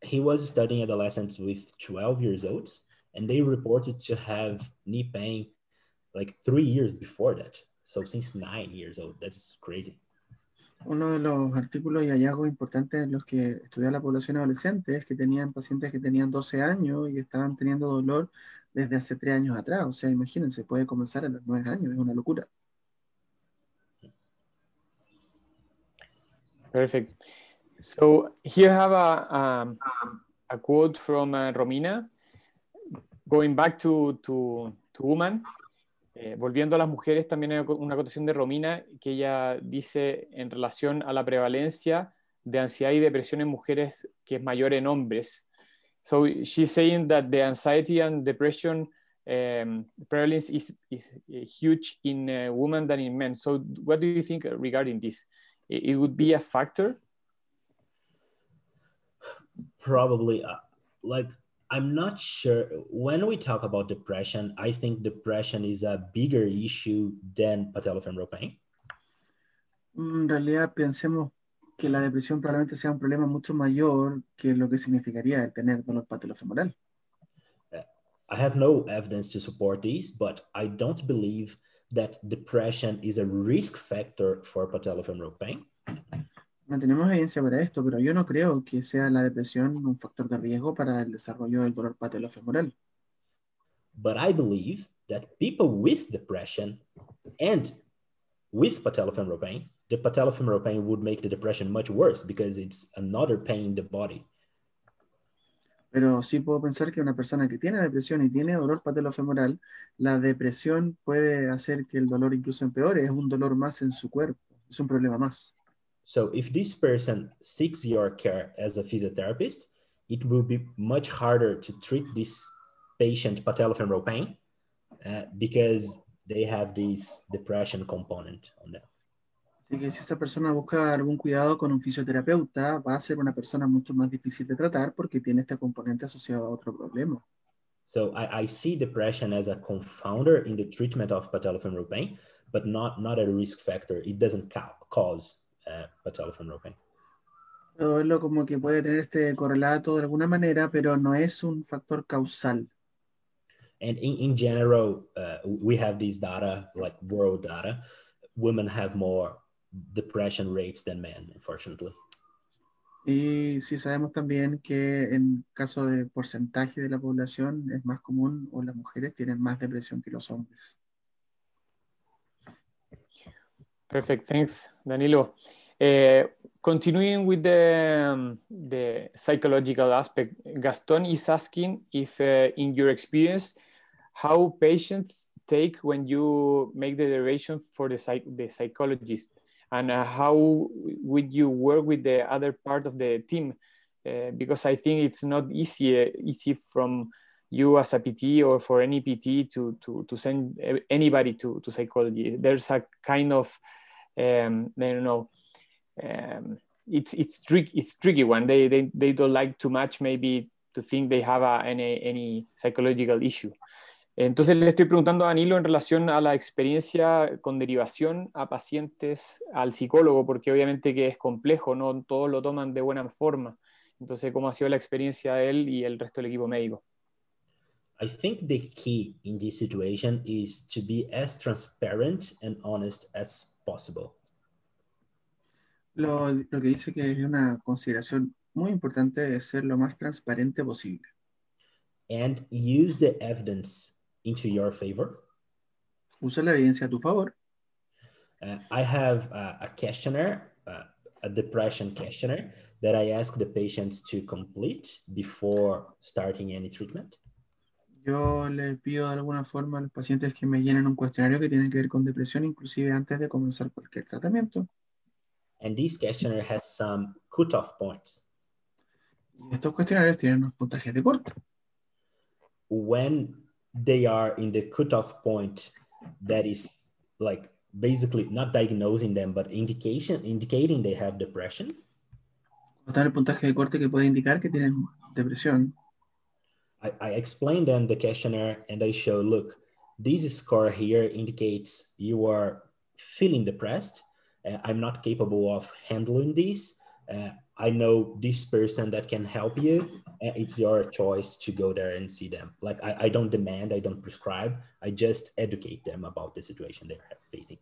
he was studying adolescents with 12 years old, and they reported to have knee pain like three years before that. So since nine years old, that's crazy. Uno de los artículos y hallazgos importantes en los que estudió la población adolescente es que tenían pacientes que tenían 12 años y estaban teniendo dolor desde hace tres años atrás. O sea, imagínense, puede comenzar a los nueve años, es una locura. Perfect. So here have a, um, a quote from uh, Romina, going back to, to, to woman. Eh, volviendo a las mujeres, también hay una acotación de Romina que ella dice en relación a la prevalencia de ansiedad y depresión en mujeres que es mayor en hombres. So she's saying that the anxiety and depression um, prevalence is, is uh, huge in uh, women than in men. So what do you think regarding this? It, it would be a factor? Probably. Uh, like I'm not sure. When we talk about depression, I think depression is a bigger issue than patellofemoral pain. Mm, en realidad pensemos que la depresión probablemente sea un problema mucho mayor que lo que significaría el tener dolor patellofemoral. I have no evidence to support this, but I don't believe that depression is a risk factor for patellofemoral pain. No tenemos evidencia para esto, pero yo no creo que sea la depresión un factor de riesgo para el desarrollo del dolor patelofemoral. But I believe that people with depression and with patellofemoral pain, the patellofemoral pain would make the depression much worse because it's another pain in the body. Pero sí puedo pensar que una persona que tiene depresión y tiene dolor patelofemoral, la depresión puede hacer que el dolor incluso empeore, es un dolor más en su cuerpo, es un problema más. So if this person seeks your care as a physiotherapist, it will be much harder to treat this patient patellofemoral pain uh, because they have this depression component on them. Así que si esa persona busca algún cuidado con un fisioterapeuta, va a ser una persona mucho más difícil de tratar porque tiene este componente asociado a otro problema. So I, I see depression as a confounder in the treatment of patellofemoral pain, but not, not a risk factor. It doesn't ca cause uh, patellofemoral pain. Puedo verlo como que puede tener este correlato de alguna manera, pero no es un factor causal. And in, in general, uh, we have these data, like world data. Women have more depression rates than men, unfortunately. Y sí sabemos también que en caso de porcentaje de la población es más común o las mujeres tienen más depresión que los hombres. Perfect, thanks, Danilo. Uh, continuing with the, um, the psychological aspect, Gaston is asking if, uh, in your experience, how patients take when you make the derivation for the, psych the psychologist, and uh, how would you work with the other part of the team? Uh, because I think it's not easy, uh, easy from you as a PT or for any PT to, to, to send anybody to, to psychology. There's a kind of um, I don't know. Um, it's it's tricky. It's tricky one. They, they they don't like too much maybe to think they have a, any any psychological issue. Entonces le estoy preguntando a Danilo en relación a la experiencia con derivación a pacientes al psicólogo, porque obviamente que es complejo, no todos lo toman de buena forma. Entonces, ¿cómo ha sido la experiencia de él y el resto del equipo médico? I think the key in this situation is to be as transparent and honest as possible. Lo, lo que dice que es una consideración muy importante es ser lo más transparente posible. And use the evidence into your favor. Usa la evidencia a tu favor. Uh, I have uh, a questionnaire, uh, a depression questionnaire that I ask the patients to complete before starting any treatment. Yo le pido de alguna forma a los pacientes que me llenen un cuestionario que tiene que ver con depresión, inclusive antes de comenzar cualquier tratamiento. And this questionnaire has some cutoff points. Y estos cuestionarios tienen unos puntajes de corte. When they are in the cutoff point that is like basically not diagnosing them, but indication indicating they have depression. Está el puntaje de corte que puede indicar que tienen depresión. I, I explain them the questionnaire and I show, look, this score here indicates you are feeling depressed. Uh, I'm not capable of handling this. Uh, I know this person that can help you. Uh, it's your choice to go there and see them. Like I, I don't demand, I don't prescribe. I just educate them about the situation they're facing.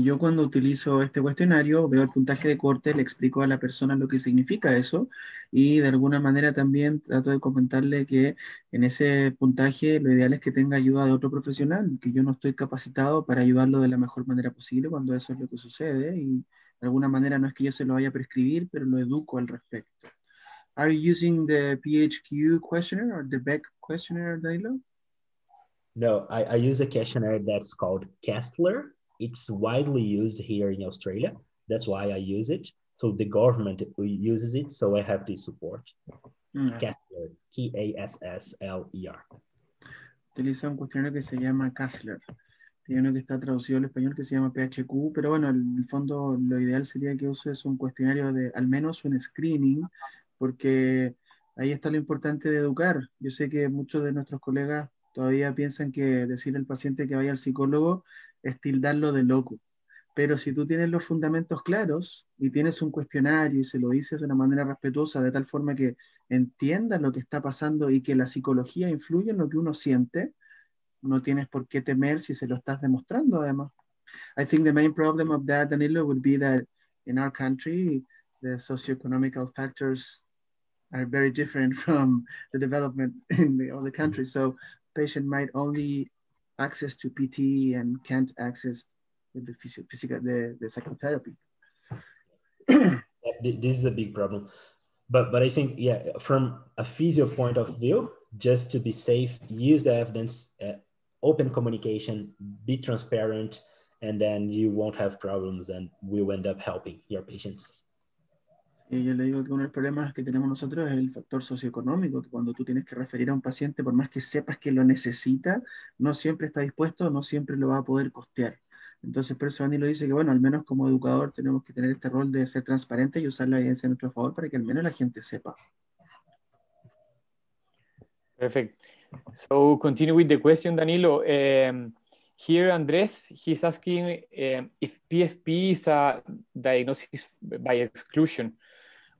Yo cuando utilizo este cuestionario veo el puntaje de corte, le explico a la persona lo que significa eso y de alguna manera también trato de comentarle que en ese puntaje lo ideal es que tenga ayuda de otro profesional, que yo no estoy capacitado para ayudarlo de la mejor manera posible cuando eso es lo que sucede y de alguna manera no es que yo se lo vaya a prescribir, pero lo educo al respecto. Are you using the PHQ questionnaire or the Beck questionnaire, Danilo? No, I, I use a questionnaire that's called Kastler. It's widely used here in Australia. That's why I use it. So the government uses it, so I have the support. Mm. K-A-S-S-L-E-R. Utiliza un cuestionario que se llama Kastler. Hay uno que está traducido al español que se llama PHQ, pero bueno, en el fondo lo ideal sería que uses un cuestionario de al menos un screening, porque ahí está lo importante de educar. Yo sé que muchos de nuestros colegas todavía piensan que decirle al paciente que vaya al psicólogo es tildarlo de loco. Pero si tú tienes los fundamentos claros y tienes un cuestionario y se lo dices de una manera respetuosa, de tal forma que entiendan lo que está pasando y que la psicología influye en lo que uno siente, no tienes por qué temer si se lo estás demostrando además. I think the main problem of that, Danilo, would be that in our country, the socioeconomical factors are very different from the development in the other countries. So patient might only access to PT and can't access the physical, the, the psychotherapy. this is a big problem. But, but I think, yeah, from a physio point of view, just to be safe, use the evidence, uh, open communication, be transparent, and then you won't have problems and we'll end up helping your patients. Y yo le digo que uno de los problemas que tenemos nosotros es el factor socioeconómico, que cuando tú tienes que referir a un paciente, por más que sepas que lo necesita, no siempre está dispuesto, no siempre lo va a poder costear. Entonces, por eso Andy lo dice que, bueno, al menos como educador tenemos que tener este rol de ser transparente y usar la evidencia a nuestro favor para que al menos la gente sepa. Perfect. So continue with the question, Danilo. Um, here, Andres, he's asking um, if PFP is a diagnosis by exclusion.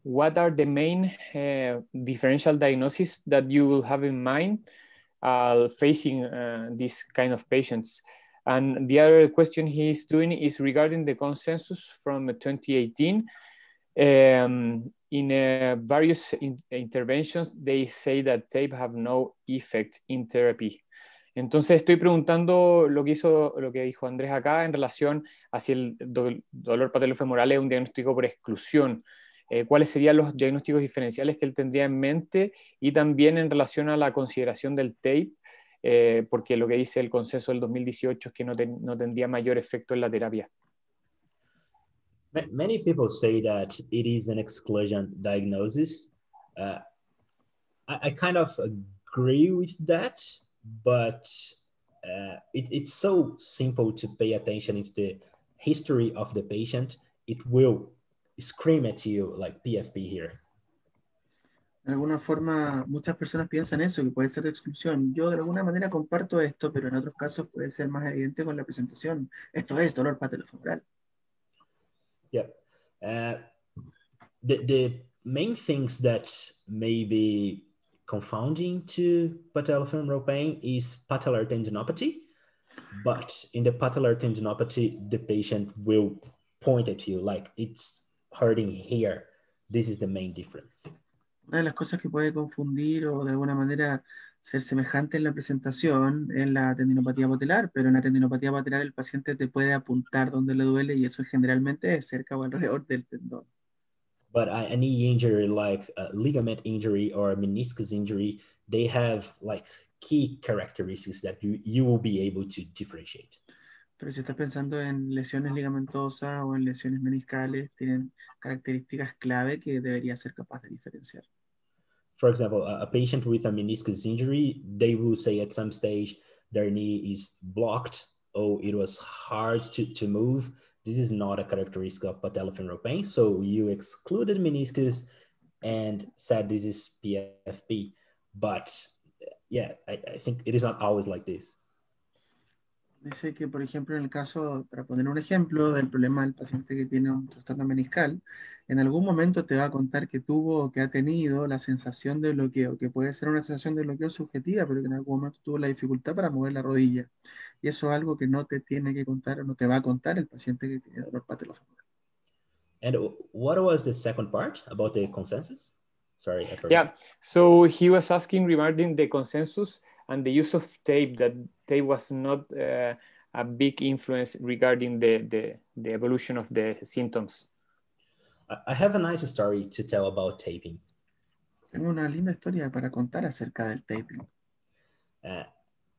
What are the main uh, differential diagnoses that you will have in mind uh, facing uh, these kind of patients? And the other question he's doing is regarding the consensus from 2018. Um, in uh, various in interventions, they say that tape have no effect in therapy. Entonces estoy preguntando lo que hizo, lo que dijo Andrés acá en relación a si el do dolor patelofemoral es un diagnóstico por exclusión. Eh, ¿Cuáles serían los diagnósticos diferenciales que él tendría en mente? Y también en relación a la consideración del tape, eh, porque lo que dice el consenso del 2018 es que no, ten, no tendría mayor efecto en la terapia. Many people say that it is an exclusion diagnosis. Uh, I, kind of agree with that, but uh, it, it's so simple to pay attention to the history of the patient. It will scream at you like PFP here. De alguna forma, muchas personas piensan eso, que puede ser de exclusión. Yo de alguna manera comparto esto, pero en otros casos puede ser más evidente con la presentación. Esto es dolor patelofemoral. Yeah. Uh, the, the main things that may be confounding to patellofemoral pain is patellar tendinopathy. But in the patellar tendinopathy, the patient will point at you like it's hurting here. This is the main difference. Una de las cosas que puede confundir o de alguna manera ser semejante en la presentación es la tendinopatía patelar, pero en la tendinopatía patelar el paciente te puede apuntar donde le duele y eso generalmente es cerca o alrededor del tendón. But a knee injury like a ligament injury or a meniscus injury, they have like key characteristics that you, you will be able to differentiate. Pero si estás pensando en lesiones ligamentosas o en lesiones meniscales, tienen características clave que debería ser capaz de diferenciar. For example, a, patient with a meniscus injury, they will say at some stage, their knee is blocked. Oh, it was hard to, to move. This is not a characteristic of patellofemoral pain. So you excluded meniscus and said this is PFP. But yeah, I, I think it is not always like this. Dice que, por ejemplo, en el caso, para poner un ejemplo del problema del paciente que tiene un trastorno meniscal, en algún momento te va a contar que tuvo o que ha tenido la sensación de bloqueo, que puede ser una sensación de bloqueo subjetiva, pero que en algún momento tuvo la dificultad para mover la rodilla. Y eso es algo que no te tiene que contar o no te va a contar el paciente que tiene dolor patelofemoral. And what was the second part about the consensus? Sorry. I yeah, so he was asking regarding the consensus and the use of tape that tape was not uh, a big influence regarding the, the, the evolution of the symptoms. I have a nice story to tell about taping. Tengo una linda historia para contar acerca del taping. Uh,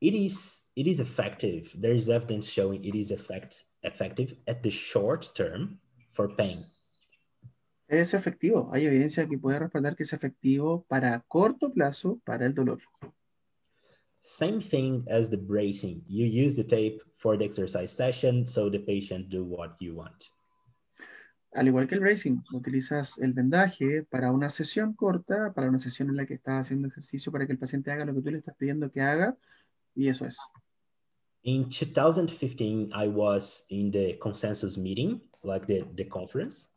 it is it is effective. There is evidence showing it is effect, effective at the short term for pain. Es efectivo. Hay evidencia que puede respaldar que es efectivo para corto plazo para el dolor. Same thing as the bracing. You use the tape for the exercise session so the patient do what you want. Al igual que el bracing, utilizas el vendaje para una sesión corta, para una sesión en la que estás haciendo ejercicio para que el paciente haga lo que tú le estás pidiendo que haga y eso es. In 2015, I was in the consensus meeting, like the, the conference.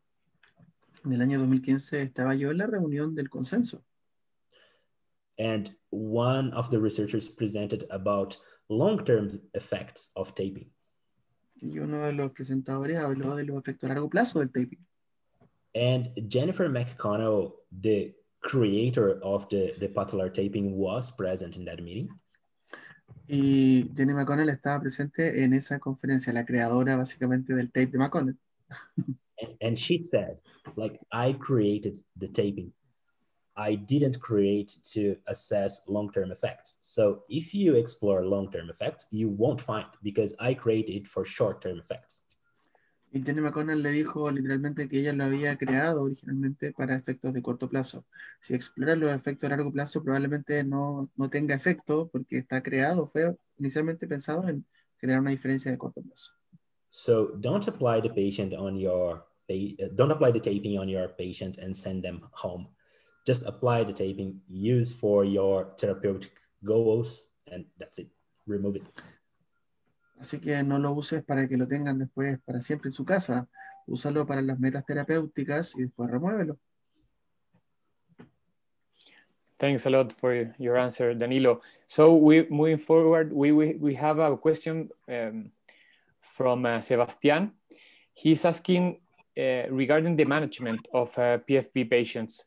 En el año 2015 estaba yo en la reunión del consenso. And one of the researchers presented about long-term effects of taping. Y uno de los presentadores habló de los efectos a largo plazo del taping. And Jennifer McConnell, the creator of the, the patellar taping, was present in that meeting. Y Jenny McConnell estaba presente en esa conferencia, la creadora básicamente del tape de McConnell. and, and she said, like, I created the taping I didn't create to assess long-term effects. So if you explore long-term effects, you won't find because I created for short-term effects. Y Jenny McConnell le dijo literalmente que ella lo había creado originalmente para efectos de corto plazo. Si exploras los efectos a largo plazo, probablemente no, no tenga efecto porque está creado, fue inicialmente pensado en generar una diferencia de corto plazo. So don't apply the patient on your, eh, don't apply the taping on your patient and send them home just apply the taping, use for your therapeutic goals, and that's it. Remove it. Así que no lo uses para que lo tengan después para siempre en su casa. Úsalo para las metas terapéuticas y después remuévelo. Thanks a lot for your answer, Danilo. So we moving forward, we we, we have a question um, from uh, Sebastian. He's asking uh, regarding the management of uh, PFP patients.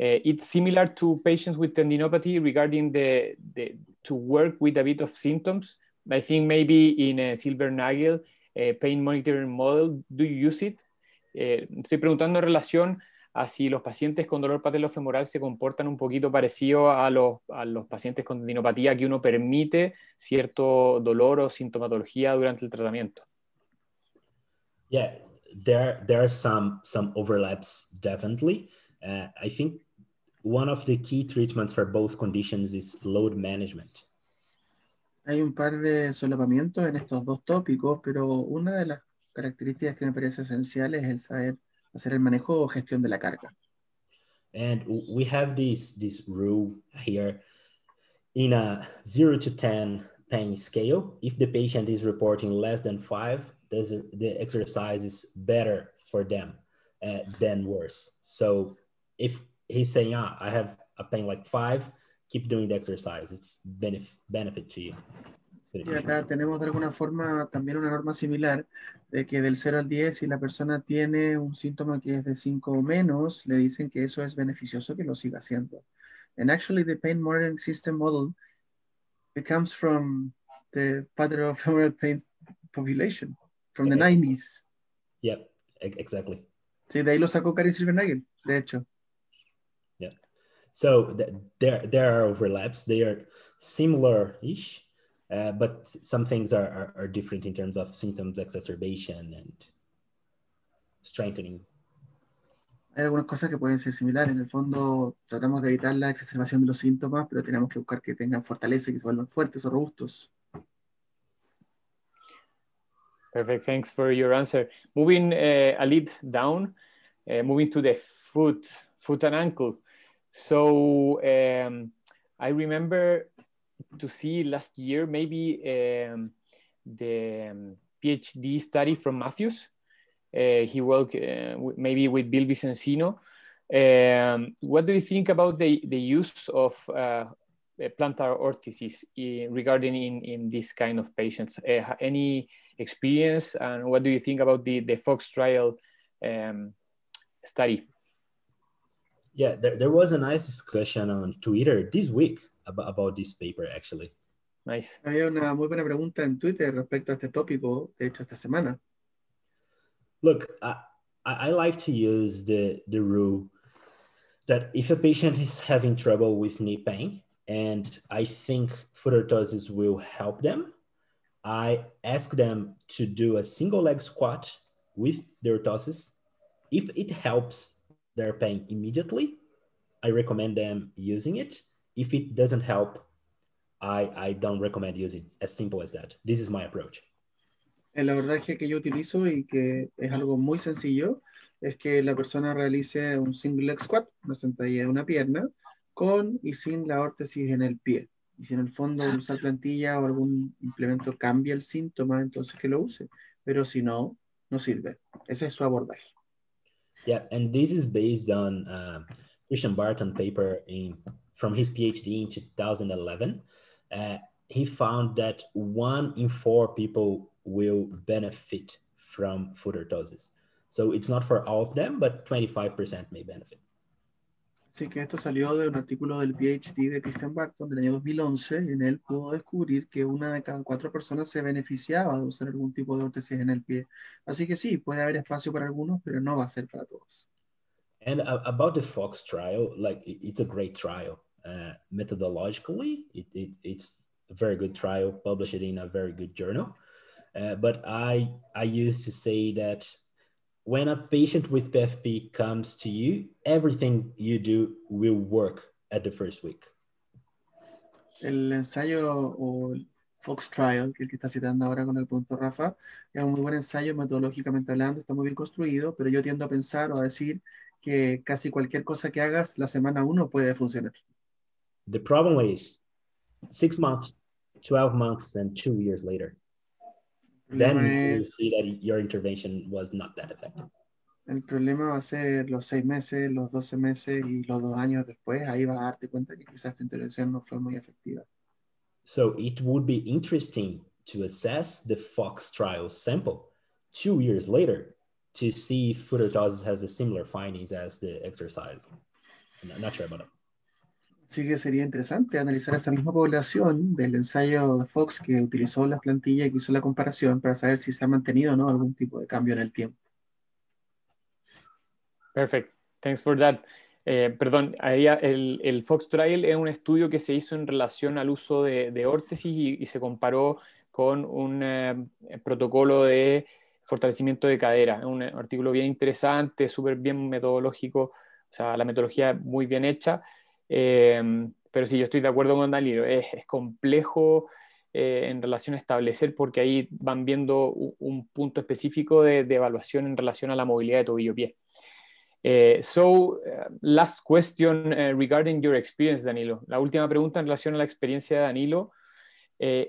Uh, it's similar to patients with tendinopathy regarding the, the, to work with a bit of symptoms. I think maybe in a silver nagel pain monitoring model, do you use it? Eh, estoy preguntando en relación a si los pacientes con dolor patelofemoral se comportan un poquito parecido a los, a los pacientes con tendinopatía que uno permite cierto dolor o sintomatología durante el tratamiento. Yeah, there, there are some, some overlaps definitely. Uh, I think one of the key treatments for both conditions is load management. Hay un par de solapamientos en estos dos tópicos, pero una de las características que me parece esencial es el saber hacer el manejo o gestión de la carga. And we have this, this rule here in a 0 to 10 pain scale. If the patient is reporting less than 5, the exercise is better for them uh, than worse. So if he's saying, ah, I have a pain like five, keep doing the exercise. It's benefit, benefit to you. Y acá tenemos de alguna forma también una norma similar de que del 0 al 10, si la persona tiene un síntoma que es de 5 o menos, le dicen que eso es beneficioso que lo siga haciendo. And actually the pain monitoring system model it comes from the pattern of femoral pain population from the 90s. Yep, exactly. Sí, de ahí lo sacó Cary Silvernagel, de hecho. So th there, there are overlaps. They are similar-ish, uh, but some things are, are, are, different in terms of symptoms exacerbation and strengthening. Hay algunas cosas que pueden ser similares. En el fondo, tratamos de evitar la exacerbación de los síntomas, pero tenemos que buscar que tengan fortaleza, que se vuelvan fuertes o robustos. Perfect. Thanks for your answer. Moving uh, a little down, uh, moving to the foot, foot and ankle. So um, I remember to see last year maybe um, the um, PhD study from Matthews. Uh, he worked uh, maybe with Bill Vicencino. Um, what do you think about the, the use of uh, plantar orthosis in, regarding in, in this kind of patients? Uh, any experience and what do you think about the, the Fox trial um, study? Yeah, there, there was a nice discussion on Twitter this week about, about this paper actually. Nice. Hay una muy buena pregunta en Twitter respecto a este tópico, de hecho, esta semana. Look, I, I like to use the, the rule that if a patient is having trouble with knee pain and I think foot orthosis will help them, I ask them to do a single leg squat with the orthosis. If it helps their pain immediately, I recommend them using it. If it doesn't help, I, I don't recommend using as simple as that. This is my approach. El abordaje que yo utilizo y que es algo muy sencillo es que la persona realice un single leg squat, una sentadilla de una pierna, con y sin la órtesis en el pie. Y si en el fondo usar plantilla o algún implemento cambia el síntoma, entonces que lo use. Pero si no, no sirve. Ese es su abordaje. Yeah, and this is based on uh, Christian Barton paper in, from his PhD in 2011. Uh, he found that one in four people will benefit from foot orthosis. So it's not for all of them, but 25% may benefit. Así que esto salió de un artículo del PhD de Christian Barton del año 2011. En él pudo descubrir que una de cada cuatro personas se beneficiaba de usar algún tipo de órtesis en el pie. Así que sí, puede haber espacio para algunos, pero no va a ser para todos. And about the Fox trial, like it's a great trial. Uh, methodologically, it, it, it's a very good trial, published in a very good journal. Uh, but I, I used to say that when a patient with PFP comes to you, everything you do will work at the first week. El ensayo o el Fox Trial, que el que está citando ahora con el punto Rafa, es un muy buen ensayo metodológicamente hablando, está muy bien construido, pero yo tiendo a pensar o a decir que casi cualquier cosa que hagas la semana uno puede funcionar. The problem is six months, 12 months, and two years later. Then you see that your intervention was not that effective. El problema va a ser los seis meses, los 12 meses y los dos años después. Ahí vas a darte cuenta que quizás tu intervención no fue muy efectiva. So it would be interesting to assess the Fox trial sample two years later to see if foot orthosis has the similar findings as the exercise. I'm not sure about that. Sí que sería interesante analizar esa misma población del ensayo de Fox que utilizó las plantillas y que hizo la comparación para saber si se ha mantenido o no algún tipo de cambio en el tiempo. Perfect. Thanks for that. Eh, perdón, ahí el, el, Fox Trial es un estudio que se hizo en relación al uso de, de órtesis y, y, se comparó con un eh, protocolo de fortalecimiento de cadera. Un artículo bien interesante, súper bien metodológico, o sea, la metodología muy bien hecha. Eh, pero sí, yo estoy de acuerdo con Danilo, es, es complejo eh, en relación a establecer porque ahí van viendo un, un punto específico de, de, evaluación en relación a la movilidad de tobillo-pie. Uh, so, uh, last question uh, regarding your experience, Danilo. La última pregunta en relación a la experiencia de Danilo.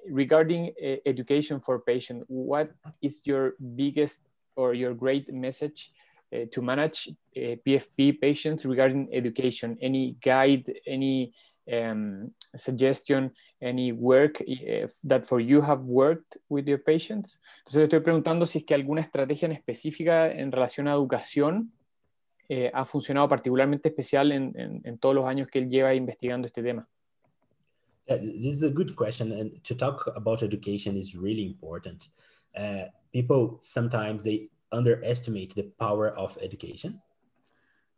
regarding education for patients, what is your biggest or your great message to manage PFP patients regarding education? Any guide, any um, suggestion, any work that for you have worked with your patients? Entonces, estoy preguntando si es que alguna estrategia en específica en relación a educación eh, ha funcionado particularmente especial en, en, en, todos los años que él lleva investigando este tema? Uh, this is a good question, and to talk about education is really important. Uh, people sometimes they underestimate the power of education.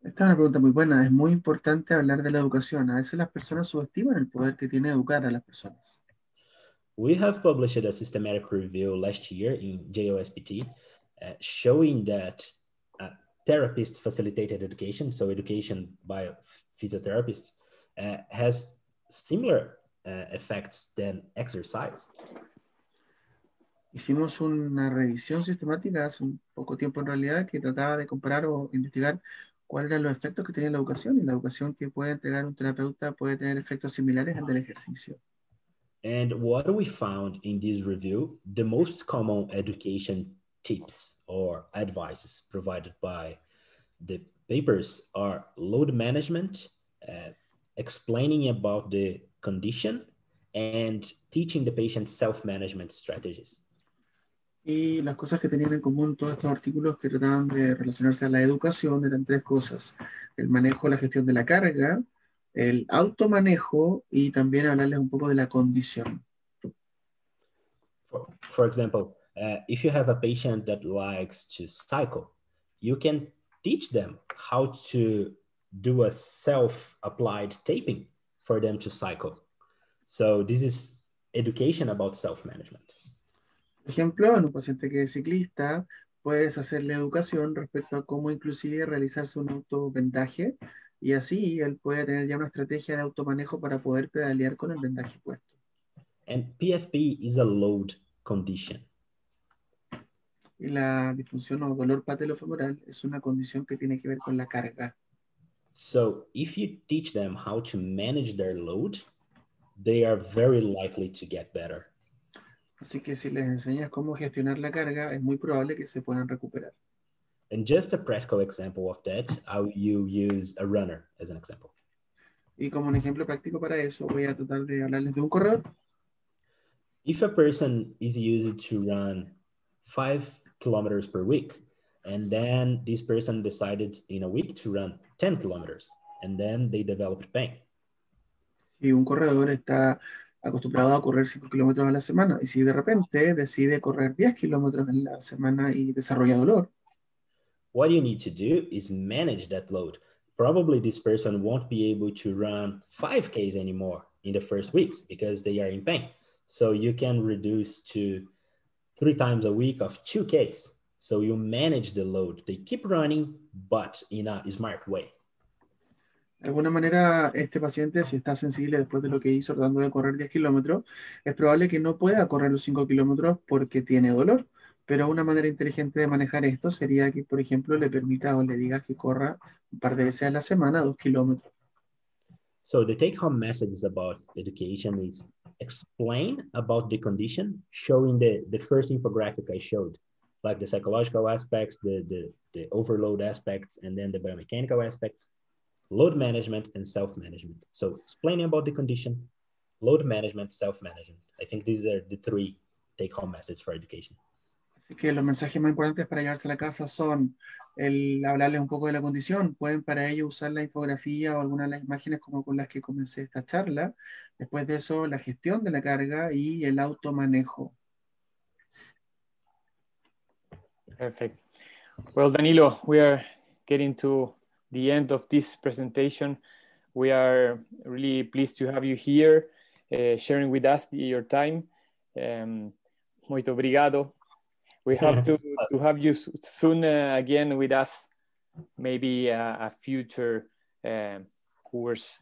Esta es una pregunta muy buena. Es muy importante hablar de la educación. A veces las personas subestiman el poder que tiene educar a las personas. We have published a systematic review last year in JOSPT uh, showing that therapist facilitated education, so education by physiotherapists, uh, has similar uh, effects than exercise. Hicimos una revisión sistemática hace un poco tiempo en realidad que trataba de comparar o investigar cuáles eran los efectos que tenía la educación y la educación que puede entregar un terapeuta puede tener efectos similares al del ejercicio. And what we found in this review, the most common education tips or advices provided by the papers are load management, uh, explaining about the condition, and teaching the patient self-management strategies. Y las cosas que tenían en común todos estos artículos que trataban de relacionarse a la educación eran tres cosas. El manejo, la gestión de la carga, el automanejo y también hablarles un poco de la condición. For, example, uh, if you have a patient that likes to cycle, you can teach them how to do a self-applied taping for them to cycle. So this is education about self-management. Por ejemplo, en un paciente que es ciclista, puedes hacerle educación respecto a cómo inclusive realizarse un autovendaje y así él puede tener ya una estrategia de automanejo para poder pedalear con el vendaje puesto. And PFP is a load condition. Y la disfunción o dolor patelofemoral es una condición que tiene que ver con la carga. So if you teach them how to manage their load, they are very likely to get better. Así que si les enseñas cómo gestionar la carga, es muy probable que se puedan recuperar. And just a practical example of that, how you use a runner as an example. Y como un ejemplo práctico para eso, voy a tratar de hablarles de un corredor. If a person is used to run five kilometers per week, and then this person decided in a week to run 10 kilometers, and then they developed pain. Si un corredor está acostumbrado a correr 5 kilómetros a la semana y si de repente decide correr 10 kilómetros en la semana y desarrolla dolor, What you need to do is manage that load. Probably this person won't be able to run 5Ks anymore in the first weeks because they are in pain. So you can reduce to three times a week of 2Ks. So you manage the load. They keep running, but in a smart way. De alguna manera este paciente, si está sensible después de lo que hizo tratando de correr 10 kilómetros, es probable que no pueda correr los 5 kilómetros porque tiene dolor. Pero una manera inteligente de manejar esto sería que, por ejemplo, le permita o le diga que corra un par de veces a la semana dos kilómetros. So the take-home message about education is explain about the condition, showing the, the first infographic I showed, like the psychological aspects, the, the, the overload aspects, and then the biomechanical aspects, load management and self-management. So explaining about the condition, load management, self-management. I think these are the three take-home messages for education. Así que los mensajes más importantes para llevarse a la casa son el hablarles un poco de la condición. Pueden para ello usar la infografía o alguna de las imágenes como con las que comencé esta charla. Después de eso, la gestión de la carga y el automanejo. Perfect. Well, Danilo, we are getting to the end of this presentation. We are really pleased to have you here, uh, sharing with us the, your time. Um, muito obrigado. We hope to, to have you soon uh, again with us, maybe a, a future uh, course.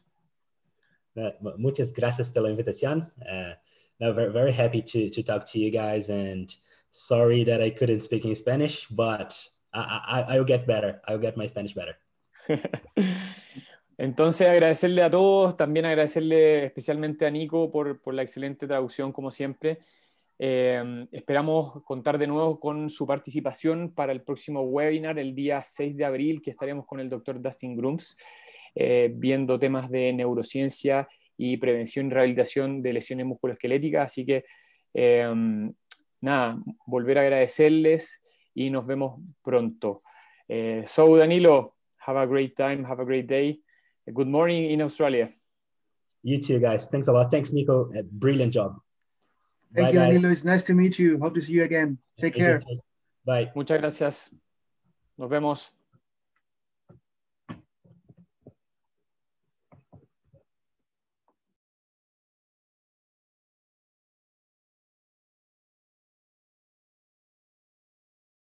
Uh, muchas gracias pela invitación. Uh, no, very, very happy to, to talk to you guys and sorry that I couldn't speak in Spanish, but I, I, I'll get better. I'll get my Spanish better. Entonces, agradecerle a todos, también agradecerle especialmente a Nico por, la excelente traducción, como siempre. Eh, esperamos contar de nuevo con su participación para el próximo webinar el día 6 de abril, que estaremos con el doctor Dustin Grooms, eh, viendo temas de neurociencia y prevención y rehabilitación de lesiones musculoesqueléticas. Así que, eh, nada, volver a agradecerles y nos vemos pronto. Eh, so, Danilo, have a great time, have a great day. Good morning in Australia. You too, guys. Thanks a lot. Thanks, Nico. Brilliant job. Thank bye, you, Danilo. It's nice to meet you. Hope to see you again. Take care. Bye. Muchas gracias. Nos vemos.